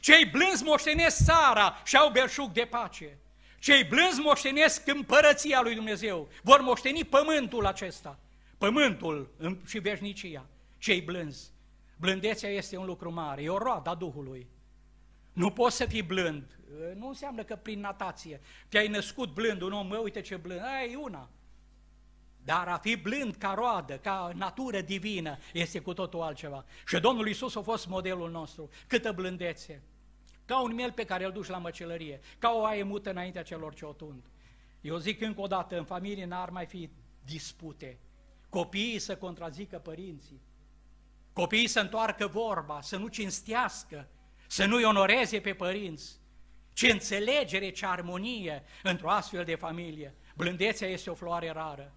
Cei blânzi moștenesc țara și au belșug de pace. Cei blânzi moștenesc împărăția lui Dumnezeu. Vor moșteni pământul acesta. Pământul și veșnicia. Cei blânzi. Blândețea este un lucru mare, e o roadă a Duhului. Nu poți să fii blând. Nu înseamnă că prin natație te-ai născut blând, un om, mă, uite ce blând, aia e una. Dar a fi blând ca roadă, ca natură divină, este cu totul altceva. Și Domnul Isus a fost modelul nostru. Câtă blândețe! Ca un miel pe care îl duci la măcelărie, ca o aie mută înaintea celor ce o tund. Eu zic încă o dată, în familie n-ar mai fi dispute. Copiii să contrazică părinții. Copiii să întoarcă vorba, să nu cinstească, să nu-i onoreze pe părinți. Ce înțelegere, ce armonie într-o astfel de familie. Blândețea este o floare rară.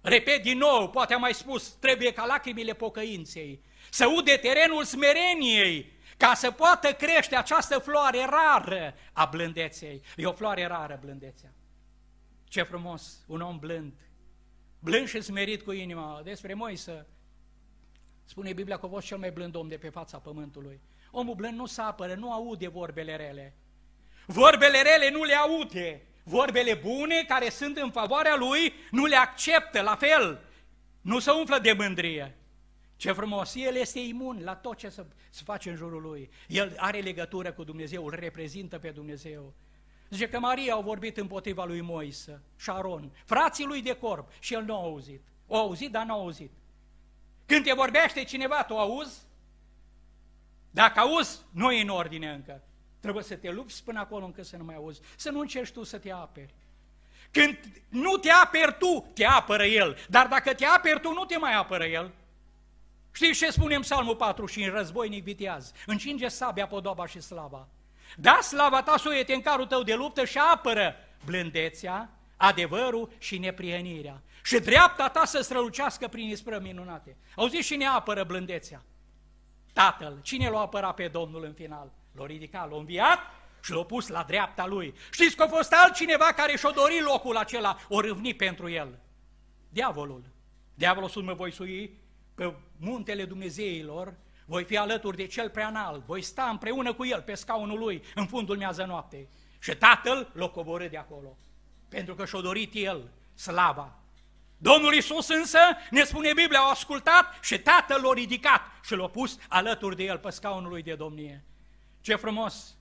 Repet din nou, poate am mai spus, trebuie ca lacrimile pocăinței să ude terenul smereniei, ca să poată crește această floare rară a blândeței. E o floare rară blândețea. Ce frumos, un om blând, blând și smerit cu inima. Despre Moise, spune Biblia că a fost cel mai blând om de pe fața pământului. Omul blând nu se apără, nu aude vorbele rele. Vorbele rele nu le aude, vorbele bune care sunt în favoarea lui nu le acceptă la fel. Nu se umflă de mândrie. Ce frumos! El este imun la tot ce se, se face în jurul lui. El are legătură cu Dumnezeu, îl reprezintă pe Dumnezeu. Zice că Maria au vorbit împotriva lui Moise și Aron, frații lui de corp, și el nu a auzit. O auzit, dar nu a auzit. Când te vorbește cineva, tu auzi? Dacă auzi, nu e în ordine încă. Trebuie să te lupți până acolo încât să nu mai auzi. Să nu încerci tu să te aperi. Când nu te aperi tu, te apără El. Dar dacă te aperi tu, nu te mai apără El. Știți ce spune în Psalmul 4 și în războinic viteaz? Încinge sabia, podoaba și slava. Da, slava ta suiete în carul tău de luptă și apără blândețea, adevărul și neprienirea. Și dreapta ta să strălucească prin ispră minunate. Auziți și ne apără blândețea. Tatăl, cine l-a apărat pe Domnul în final? L-a ridicat, l-a înviat și l-a pus la dreapta lui. Știți că a fost altcineva care și-a dorit locul acela, o râvni pentru el. Diavolul. Diavolul să mă voi sui pe muntele Dumnezeilor, voi fi alături de cel prea înalt, voi sta împreună cu el pe scaunul lui în fundul miază noapte. Și tatăl l-a coborât de acolo, pentru că și-a dorit el slava. Domnul Isus însă, ne spune Biblia, au ascultat și tatăl l-a ridicat și l-a pus alături de el pe scaunul lui de domnie. Ce frumos!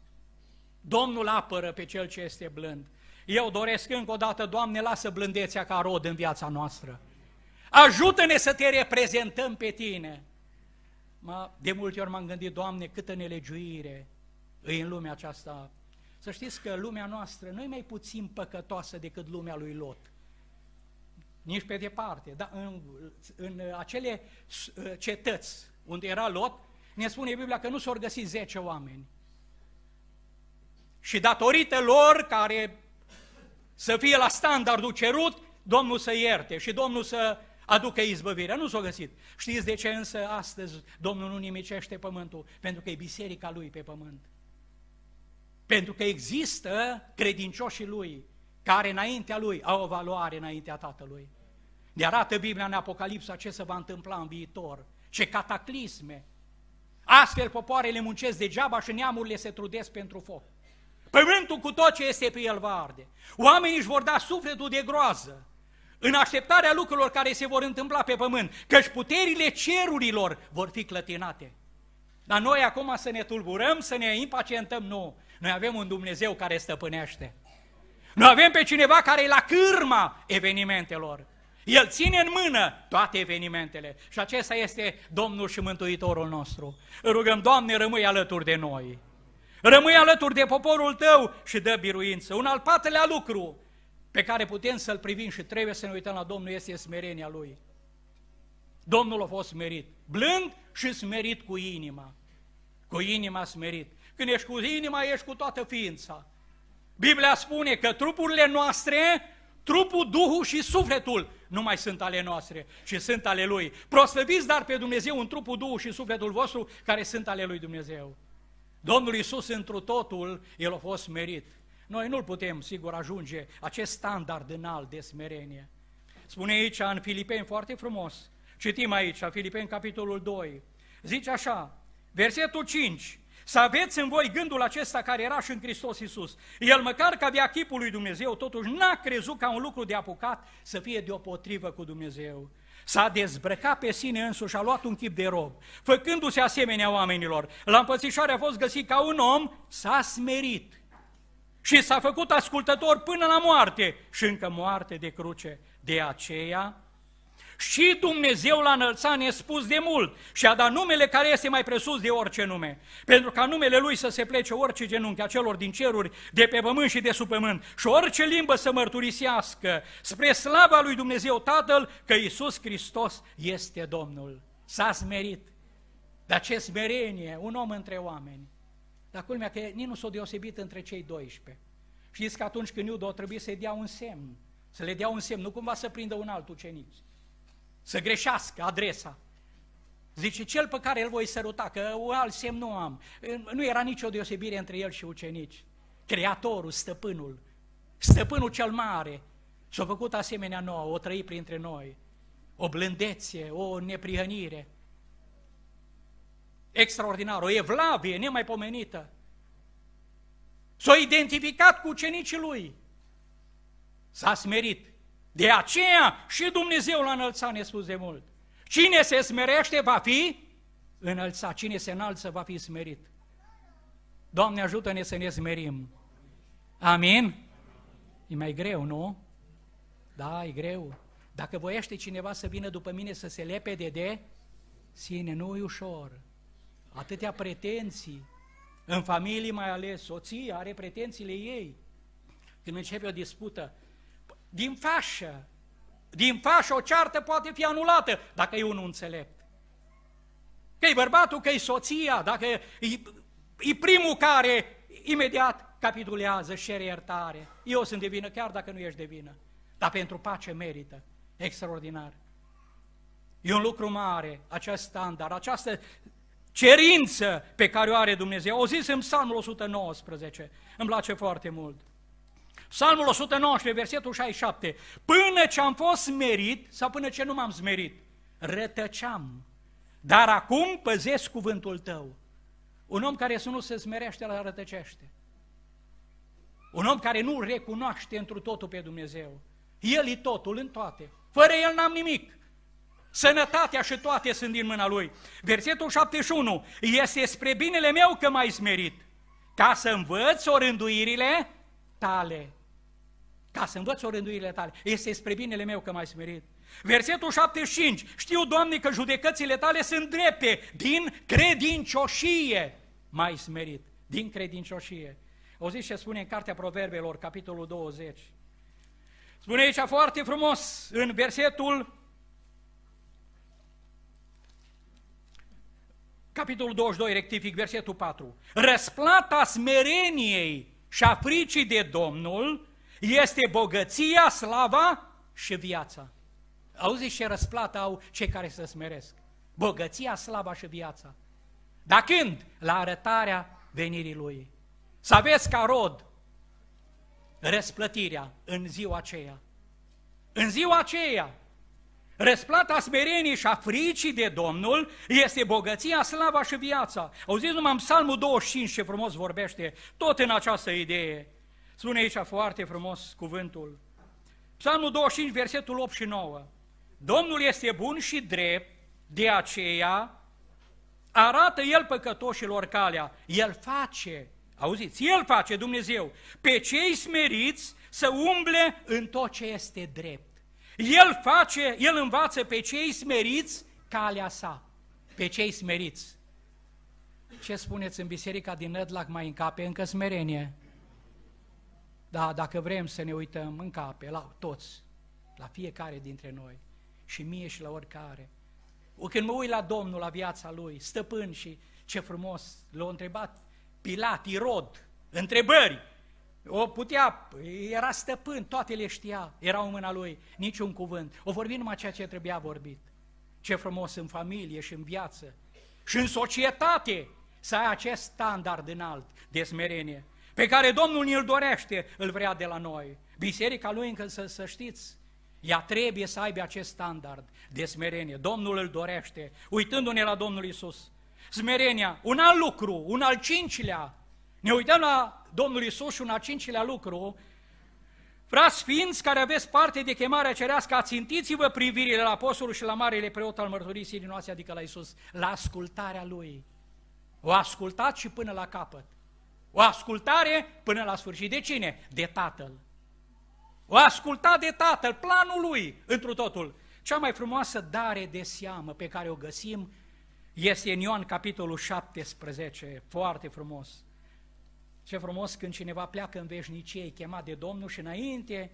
Domnul apără pe cel ce este blând. Eu doresc încă o dată, Doamne, lasă blândețea ca rod în viața noastră. Ajută-ne să te reprezentăm pe Tine. Mă, de multe ori m-am gândit, Doamne, câtă nelegiuire e în lumea aceasta. Să știți că lumea noastră nu e mai puțin păcătoasă decât lumea lui Lot. Nici pe departe. Dar în, în acele cetăți unde era Lot, ne spune Biblia că nu s-au găsit 10 oameni. Și datorită lor, care să fie la standardul cerut, Domnul să ierte și Domnul să aducă izbăvirea. Nu s-a găsit. Știți de ce însă astăzi Domnul nu nimicește pământul? Pentru că e biserica Lui pe pământ. Pentru că există credincioșii Lui, care înaintea Lui au o valoare înaintea Tatălui. Ne arată Biblia în Apocalipsa ce se va întâmpla în viitor, ce cataclisme. Astfel popoarele muncesc degeaba și neamurile se trudesc pentru foc. Pământul cu tot ce este pe el va arde. Oamenii își vor da sufletul de groază în așteptarea lucrurilor care se vor întâmpla pe pământ, căci puterile cerurilor vor fi clătinate. Dar noi acum să ne tulburăm, să ne impacientăm, nu. Noi avem un Dumnezeu care stăpânește. Noi avem pe cineva care e la cârma evenimentelor. El ține în mână toate evenimentele și acesta este Domnul și Mântuitorul nostru. Rugăm, Doamne, rămâi alături de noi. Rămâi alături de poporul tău și dă biruință. Un al patrulea lucru pe care putem să-l privim și trebuie să ne uităm la Domnul este smerenia Lui. Domnul a fost smerit, blând și smerit cu inima. Cu inima smerit. Când ești cu inima, ești cu toată ființa. Biblia spune că trupurile noastre, trupul, Duhul și sufletul nu mai sunt ale noastre, ci sunt ale Lui. Proslăviți dar pe Dumnezeu în trupul, Duhul și sufletul vostru, care sunt ale Lui Dumnezeu. Domnul Iisus întru totul, El a fost smerit. Noi nu-l putem, sigur, ajunge acest standard înalt de smerenie. Spune aici în Filipeni foarte frumos, citim aici, în Filipeni capitolul 2, zice așa, versetul 5, să aveți în voi gândul acesta care era și în Hristos Iisus. El măcar că avea chipul lui Dumnezeu, totuși n-a crezut ca un lucru de apucat să fie deopotrivă cu Dumnezeu. S-a dezbrăcat pe sine însuși și a luat un chip de rob. Făcându-se asemenea oamenilor, la împățișare a fost găsit ca un om, s-a smerit și s-a făcut ascultător până la moarte și încă moarte de cruce. De aceea și Dumnezeu l-a înălțat nespus de mult și a dat numele care este mai presus de orice nume, pentru ca numele Lui să se plece orice genunchi a celor din ceruri, de pe pământ și de sub pământ, și orice limbă să mărturisească spre slava Lui Dumnezeu Tatăl că Iisus Hristos este Domnul. S-a smerit. Dar ce smerenie, un om între oameni. Dar culmea că nici nu s-a deosebit între cei 12. Știți că atunci când Iuda o trebuie să-i dea un semn, să le dea un semn, nu cumva să prindă un alt ucenic, să greșească adresa. Zice, cel pe care îl voi săruta, că un alt semn nu am. Nu era nicio deosebire între el și ucenici. Creatorul, stăpânul, stăpânul cel mare, și-a făcut asemenea nouă, o trăi printre noi. O blândețe, o neprihănire, extraordinar, o evlavie nemaipomenită. S-a identificat cu ucenicii lui. S-a smerit. De aceea și Dumnezeu l-a înălțat nespus de mult. Cine se smerește va fi înălțat. Cine se înalță va fi smerit. Doamne, ajută-ne să ne smerim. Amin? E mai greu, nu? Da, e greu. Dacă voiește cineva să vină după mine să se lepede de sine, nu e ușor atâtea pretenții, în familie mai ales, soția are pretențiile ei. Când începe o dispută, din fașă, din fașă o ceartă poate fi anulată dacă e unul înțelept. Că e bărbatul, că e soția, dacă e, e primul care imediat capitulează și cere iertare. Eu sunt de vină, chiar dacă nu ești de vină. Dar pentru pace merită. Extraordinar. E un lucru mare, acest standard, această cerință pe care o are Dumnezeu. O zis în Psalmul 119, îmi place foarte mult. Psalmul 119, versetul 67, până ce am fost smerit, sau până ce nu m-am smerit, rătăceam, dar acum păzesc cuvântul tău. Un om care să nu se smerește, la rătăcește. Un om care nu recunoaște întru totul pe Dumnezeu. El e totul în toate. Fără El n-am nimic. Sănătatea și toate sunt din mâna Lui. Versetul 71. Este spre binele meu că m-ai smerit, ca să învăț orânduirile tale. Ca să învăț orânduirile tale. Este spre binele meu că m-ai smerit. Versetul 75. Știu, Doamne, că judecățile tale sunt drepte. Din credincioșie m-ai smerit. Din credincioșie. Auziți ce spune în Cartea Proverbelor, capitolul 20. Spune aici foarte frumos, în versetul capitolul 22, rectific, versetul 4. Răsplata smereniei și a fricii de Domnul este bogăția, slava și viața. Auziți ce răsplată au cei care se smeresc? Bogăția, slava și viața. Dar când? La arătarea venirii Lui. Să aveți ca rod răsplătirea în ziua aceea. În ziua aceea, răsplata smereniei și a fricii de Domnul este bogăția, slava și viața. Auziți numai în Psalmul 25 ce frumos vorbește, tot în această idee. Spune aici foarte frumos cuvântul. Psalmul 25, versetul 8 și 9. Domnul este bun și drept, de aceea arată El păcătoșilor calea. El face, auziți, El face Dumnezeu, pe cei smeriți să umble în tot ce este drept. El face, El învață pe cei smeriți calea sa, pe cei smeriți. Ce spuneți în biserica din Nădlac mai încape încă smerenie? Da, dacă vrem să ne uităm, încape la toți, la fiecare dintre noi și mie și la oricare. O când mă uit la Domnul, la viața Lui, stăpân și ce frumos, l-a întrebat Pilat, Irod, întrebări. O putea, era stăpân, toate le știa, erau în mâna Lui, niciun cuvânt. O vorbi numai ceea ce trebuia vorbit. Ce frumos în familie și în viață și în societate să ai acest standard înalt de smerenie, pe care Domnul ne-l dorește, îl vrea de la noi. Biserica Lui, încă să, să știți, ea trebuie să aibă acest standard de smerenie. Domnul îl dorește, uitându-ne la Domnul Isus. Smerenia, un alt lucru, un al cincilea. Ne uităm la Domnul Isus și un al cincilea lucru. Frați sfinți care aveți parte de chemarea cerească, ațintiți-vă privirile la apostolul și la marele preot al mărturisirii noastre, adică la Isus, la ascultarea Lui. O ascultat și până la capăt. O ascultare până la sfârșit. De cine? De Tatăl. O asculta de Tatăl, planul Lui, întru totul. Cea mai frumoasă dare de seamă pe care o găsim este în Ioan capitolul 17, foarte frumos. Ce frumos când cineva pleacă în veșnicie, e chemat de Domnul și înainte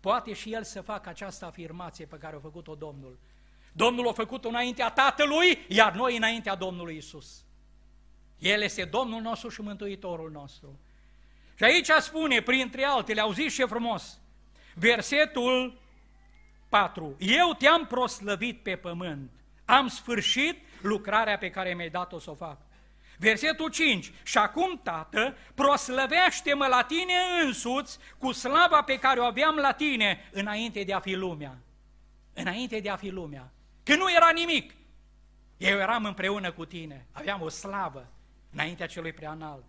poate și el să facă această afirmație pe care a făcut-o Domnul. Domnul a făcut-o înaintea Tatălui, iar noi înaintea Domnului Isus. El este Domnul nostru și Mântuitorul nostru. Și aici spune, printre altele, auziți ce frumos, versetul 4. Eu te-am proslăvit pe pământ, am sfârșit lucrarea pe care mi-ai dat-o să o fac. Versetul 5. Și acum, Tată, proslăvește-mă la tine însuți cu slava pe care o aveam la tine înainte de a fi lumea. Înainte de a fi lumea. Că nu era nimic. Eu eram împreună cu tine, aveam o slavă înaintea celui prea înalt.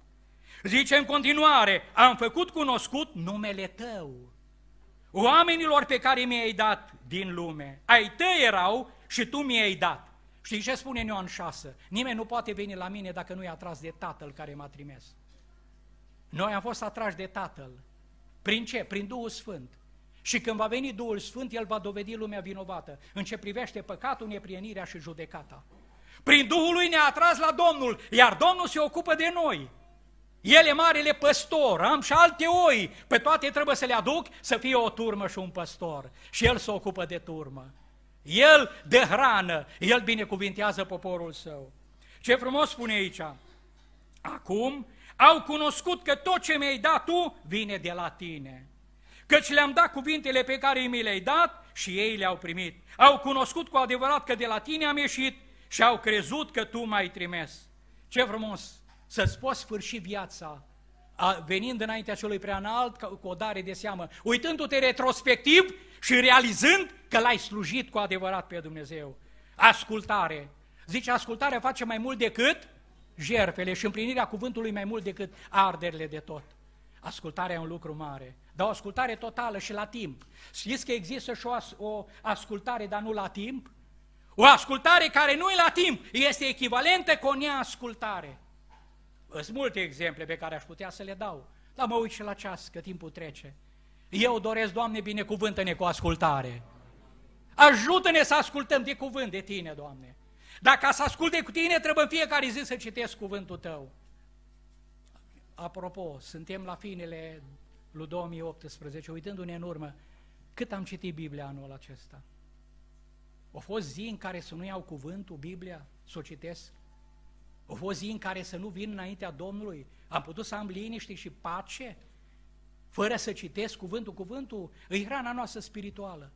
Zice în continuare, am făcut cunoscut numele tău oamenilor pe care mi-ai dat din lume. Ai tăi erau și tu mi-ai dat. Știi ce spune în Ioan 6? Nimeni nu poate veni la mine dacă nu i atras de Tatăl care m-a trimis. Noi am fost atrași de Tatăl. Prin ce? Prin Duhul Sfânt. Și când va veni Duhul Sfânt, El va dovedi lumea vinovată în ce privește păcatul, neprienirea și judecata. Prin Duhul Lui ne-a atras la Domnul, iar Domnul se ocupă de noi. El e marele păstor, am și alte oi, pe toate trebuie să le aduc să fie o turmă și un păstor. Și el se ocupă de turmă. El de hrană, el binecuvintează poporul său. Ce frumos spune aici. Acum au cunoscut că tot ce mi-ai dat tu vine de la tine. Căci le-am dat cuvintele pe care mi le-ai dat și ei le-au primit. Au cunoscut cu adevărat că de la tine am ieșit și au crezut că tu m-ai trimis. Ce frumos! să-ți poți sfârși viața a, venind înaintea celui prea înalt cu o dare de seamă, uitându-te retrospectiv și realizând că l-ai slujit cu adevărat pe Dumnezeu. Ascultare. Zice, ascultarea face mai mult decât jerfele și împlinirea cuvântului mai mult decât arderile de tot. Ascultarea e un lucru mare, dar o ascultare totală și la timp. Știți că există și o, as- o ascultare, dar nu la timp? O ascultare care nu e la timp, este echivalentă cu o neascultare. Sunt multe exemple pe care aș putea să le dau, dar mă uit și la ceas, că timpul trece. Eu doresc, Doamne, binecuvântă-ne cu ascultare. Ajută-ne să ascultăm de cuvânt de Tine, Doamne. Dacă să asculte cu Tine, trebuie în fiecare zi să citesc cuvântul Tău. Apropo, suntem la finele lui 2018, uitându-ne în urmă, cât am citit Biblia anul acesta? Au fost zi în care să nu iau cuvântul, Biblia, să o citesc? Au fost zi în care să nu vin înaintea Domnului? Am putut să am liniște și pace? Fără să citesc cuvântul, cuvântul e hrana noastră spirituală.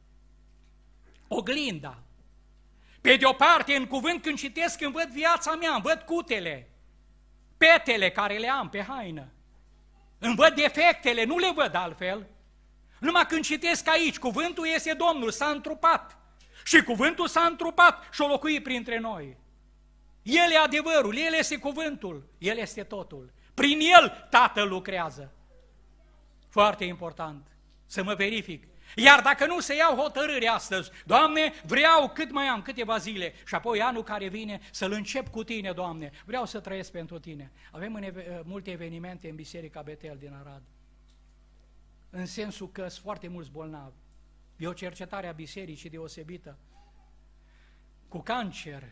Oglinda. Pe de o parte, în cuvânt, când citesc, când văd viața mea, îmi văd cutele, petele care le am pe haină, îmi văd defectele, nu le văd altfel. Numai când citesc aici, cuvântul este Domnul, s-a întrupat. Și cuvântul s-a întrupat și o locuit printre noi. El e adevărul, El este cuvântul, El este totul. Prin El Tatăl lucrează. Foarte important să mă verific. Iar dacă nu se iau hotărâri astăzi, Doamne, vreau cât mai am, câteva zile, și apoi anul care vine să-l încep cu Tine, Doamne, vreau să trăiesc pentru Tine. Avem în ev- multe evenimente în Biserica Betel din Arad, în sensul că sunt foarte mulți bolnavi. E o cercetare a bisericii deosebită, cu cancer,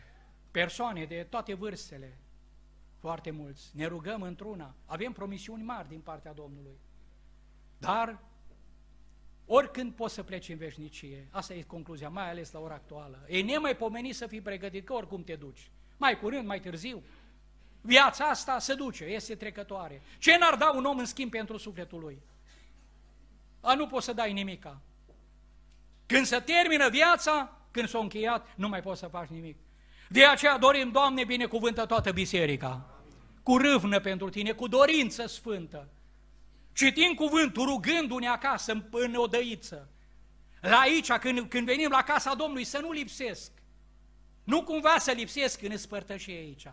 persoane de toate vârstele, foarte mulți. Ne rugăm într-una, avem promisiuni mari din partea Domnului. Dar oricând poți să pleci în veșnicie, asta e concluzia, mai ales la ora actuală. E nemaipomenit să fii pregătit, că oricum te duci. Mai curând, mai târziu. Viața asta se duce, este trecătoare. Ce n-ar da un om în schimb pentru sufletul lui? A, nu poți să dai nimica. Când se termină viața, când s-a încheiat, nu mai poți să faci nimic. De aceea dorim, Doamne, binecuvântă toată biserica, cu râvnă pentru Tine, cu dorință sfântă, citim cuvântul, rugându-ne acasă, în, în odăiță. La aici, când, când venim la casa Domnului, să nu lipsesc. Nu cumva să lipsesc când îți părtășii aici.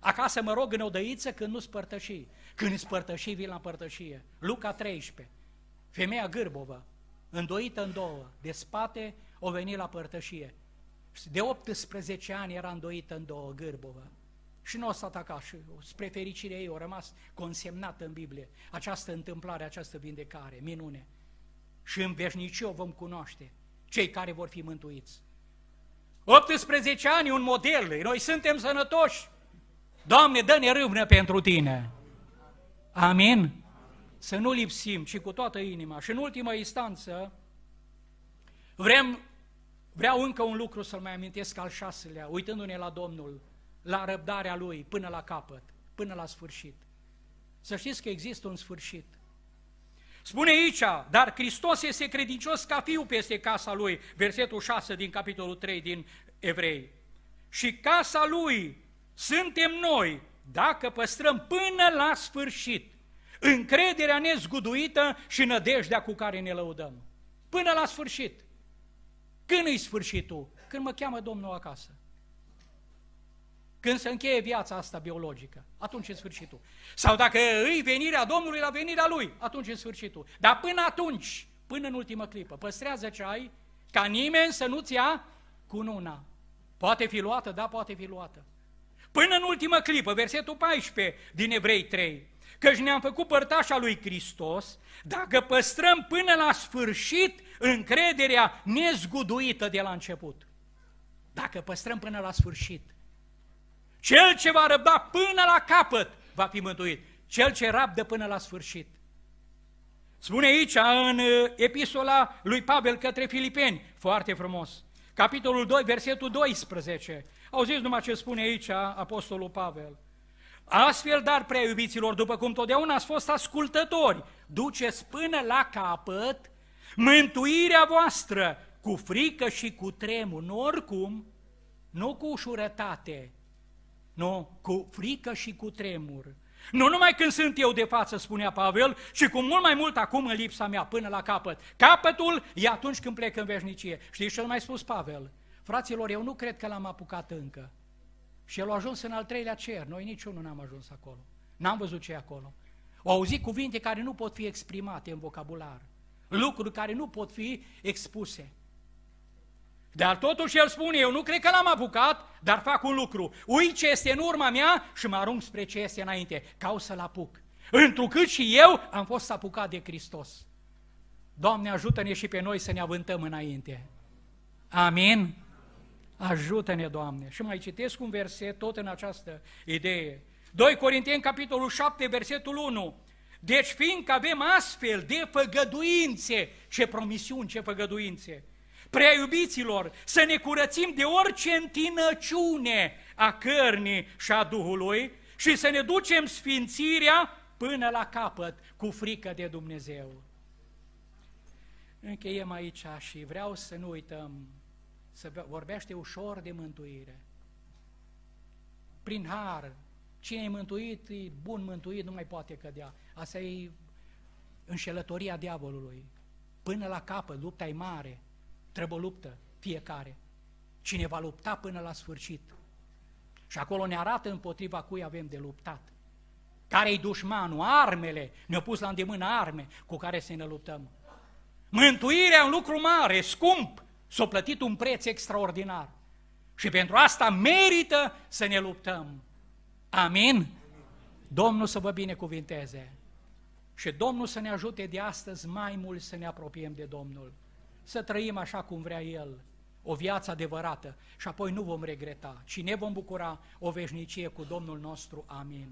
Acasă mă rog în odăiță când nu spărtășii. Când spărtășii vin la părtășie. Luca 13. Femeia gârbovă, îndoită în două, de spate, o veni la părtășie. De 18 ani era îndoită în două, gârbovă. Și nu o să ataca și spre fericirea ei, a rămas consemnată în Biblie această întâmplare, această vindecare, minune. Și în veșnicie o vom cunoaște, cei care vor fi mântuiți. 18 ani, un model, noi suntem sănătoși. Doamne, dă-ne râvnă pentru Tine. Amin? Să nu lipsim, ci cu toată inima. Și în ultima instanță, vrem, vreau încă un lucru să-l mai amintesc al șaselea, uitându-ne la Domnul, la răbdarea Lui până la capăt, până la sfârșit. Să știți că există un sfârșit. Spune aici, dar Hristos este credincios ca fiu peste casa Lui, versetul 6 din capitolul 3 din Evrei. Și casa Lui suntem noi, dacă păstrăm până la sfârșit încrederea nezguduită și nădejdea cu care ne lăudăm. Până la sfârșit. Când e sfârșitul? Când mă cheamă Domnul acasă. Când se încheie viața asta biologică, atunci e sfârșitul. Sau dacă îi venirea Domnului la venirea Lui, atunci e sfârșitul. Dar până atunci, până în ultimă clipă, păstrează ce ai, ca nimeni să nu-ți ia cununa. Poate fi luată, da, poate fi luată. Până în ultimă clipă, versetul 14 din Evrei 3, căci ne-am făcut părtașa lui Hristos, dacă păstrăm până la sfârșit încrederea nezguduită de la început. Dacă păstrăm până la sfârșit. Cel ce va răbda până la capăt va fi mântuit. Cel ce rabdă până la sfârșit. Spune aici în epistola lui Pavel către Filipeni, foarte frumos, capitolul 2, versetul 12. Auziți numai ce spune aici apostolul Pavel. Astfel, dar, prea iubiților, după cum totdeauna ați fost ascultători, duceți până la capăt mântuirea voastră cu frică și cu tremur, nu oricum, nu cu ușurătate, nu, cu frică și cu tremur. Nu numai când sunt eu de față, spunea Pavel, ci cu mult mai mult acum în lipsa mea, până la capăt. Capătul e atunci când plec în veșnicie. Știți ce a mai spus Pavel? Fraților, eu nu cred că l-am apucat încă. Și el a ajuns în al treilea cer, noi niciunul n-am ajuns acolo. N-am văzut ce e acolo. Au auzit cuvinte care nu pot fi exprimate în vocabular, lucruri care nu pot fi expuse. Dar totuși el spune, eu nu cred că l-am apucat, dar fac un lucru. Ui ce este în urma mea și mă arunc spre ce este înainte. Cau să-l apuc. Întrucât și eu am fost apucat de Hristos. Doamne, ajută-ne și pe noi să ne avântăm înainte. Amin? Ajută-ne, Doamne. Și mai citesc un verset tot în această idee. 2 Corinteni, capitolul 7, versetul 1. Deci fiindcă avem astfel de făgăduințe, ce promisiuni, ce făgăduințe, prea iubiților, să ne curățim de orice întinăciune a cărnii și a Duhului și să ne ducem sfințirea până la capăt cu frică de Dumnezeu. Încheiem aici și vreau să nu uităm, să vorbește ușor de mântuire. Prin har, cine e mântuit, e bun mântuit, nu mai poate cădea. Asta e înșelătoria diavolului. Până la capăt, lupta e mare, trebuie o luptă, fiecare. Cine va lupta până la sfârșit. Și acolo ne arată împotriva cui avem de luptat. Care-i dușmanul? Armele. Ne-au pus la îndemână arme cu care să ne luptăm. Mântuirea e un lucru mare, scump, s-a plătit un preț extraordinar. Și pentru asta merită să ne luptăm. Amin? Domnul să vă binecuvinteze. Și Domnul să ne ajute de astăzi mai mult să ne apropiem de Domnul. Să trăim așa cum vrea El, o viață adevărată și apoi nu vom regreta, ci ne vom bucura o veșnicie cu Domnul nostru. Amin.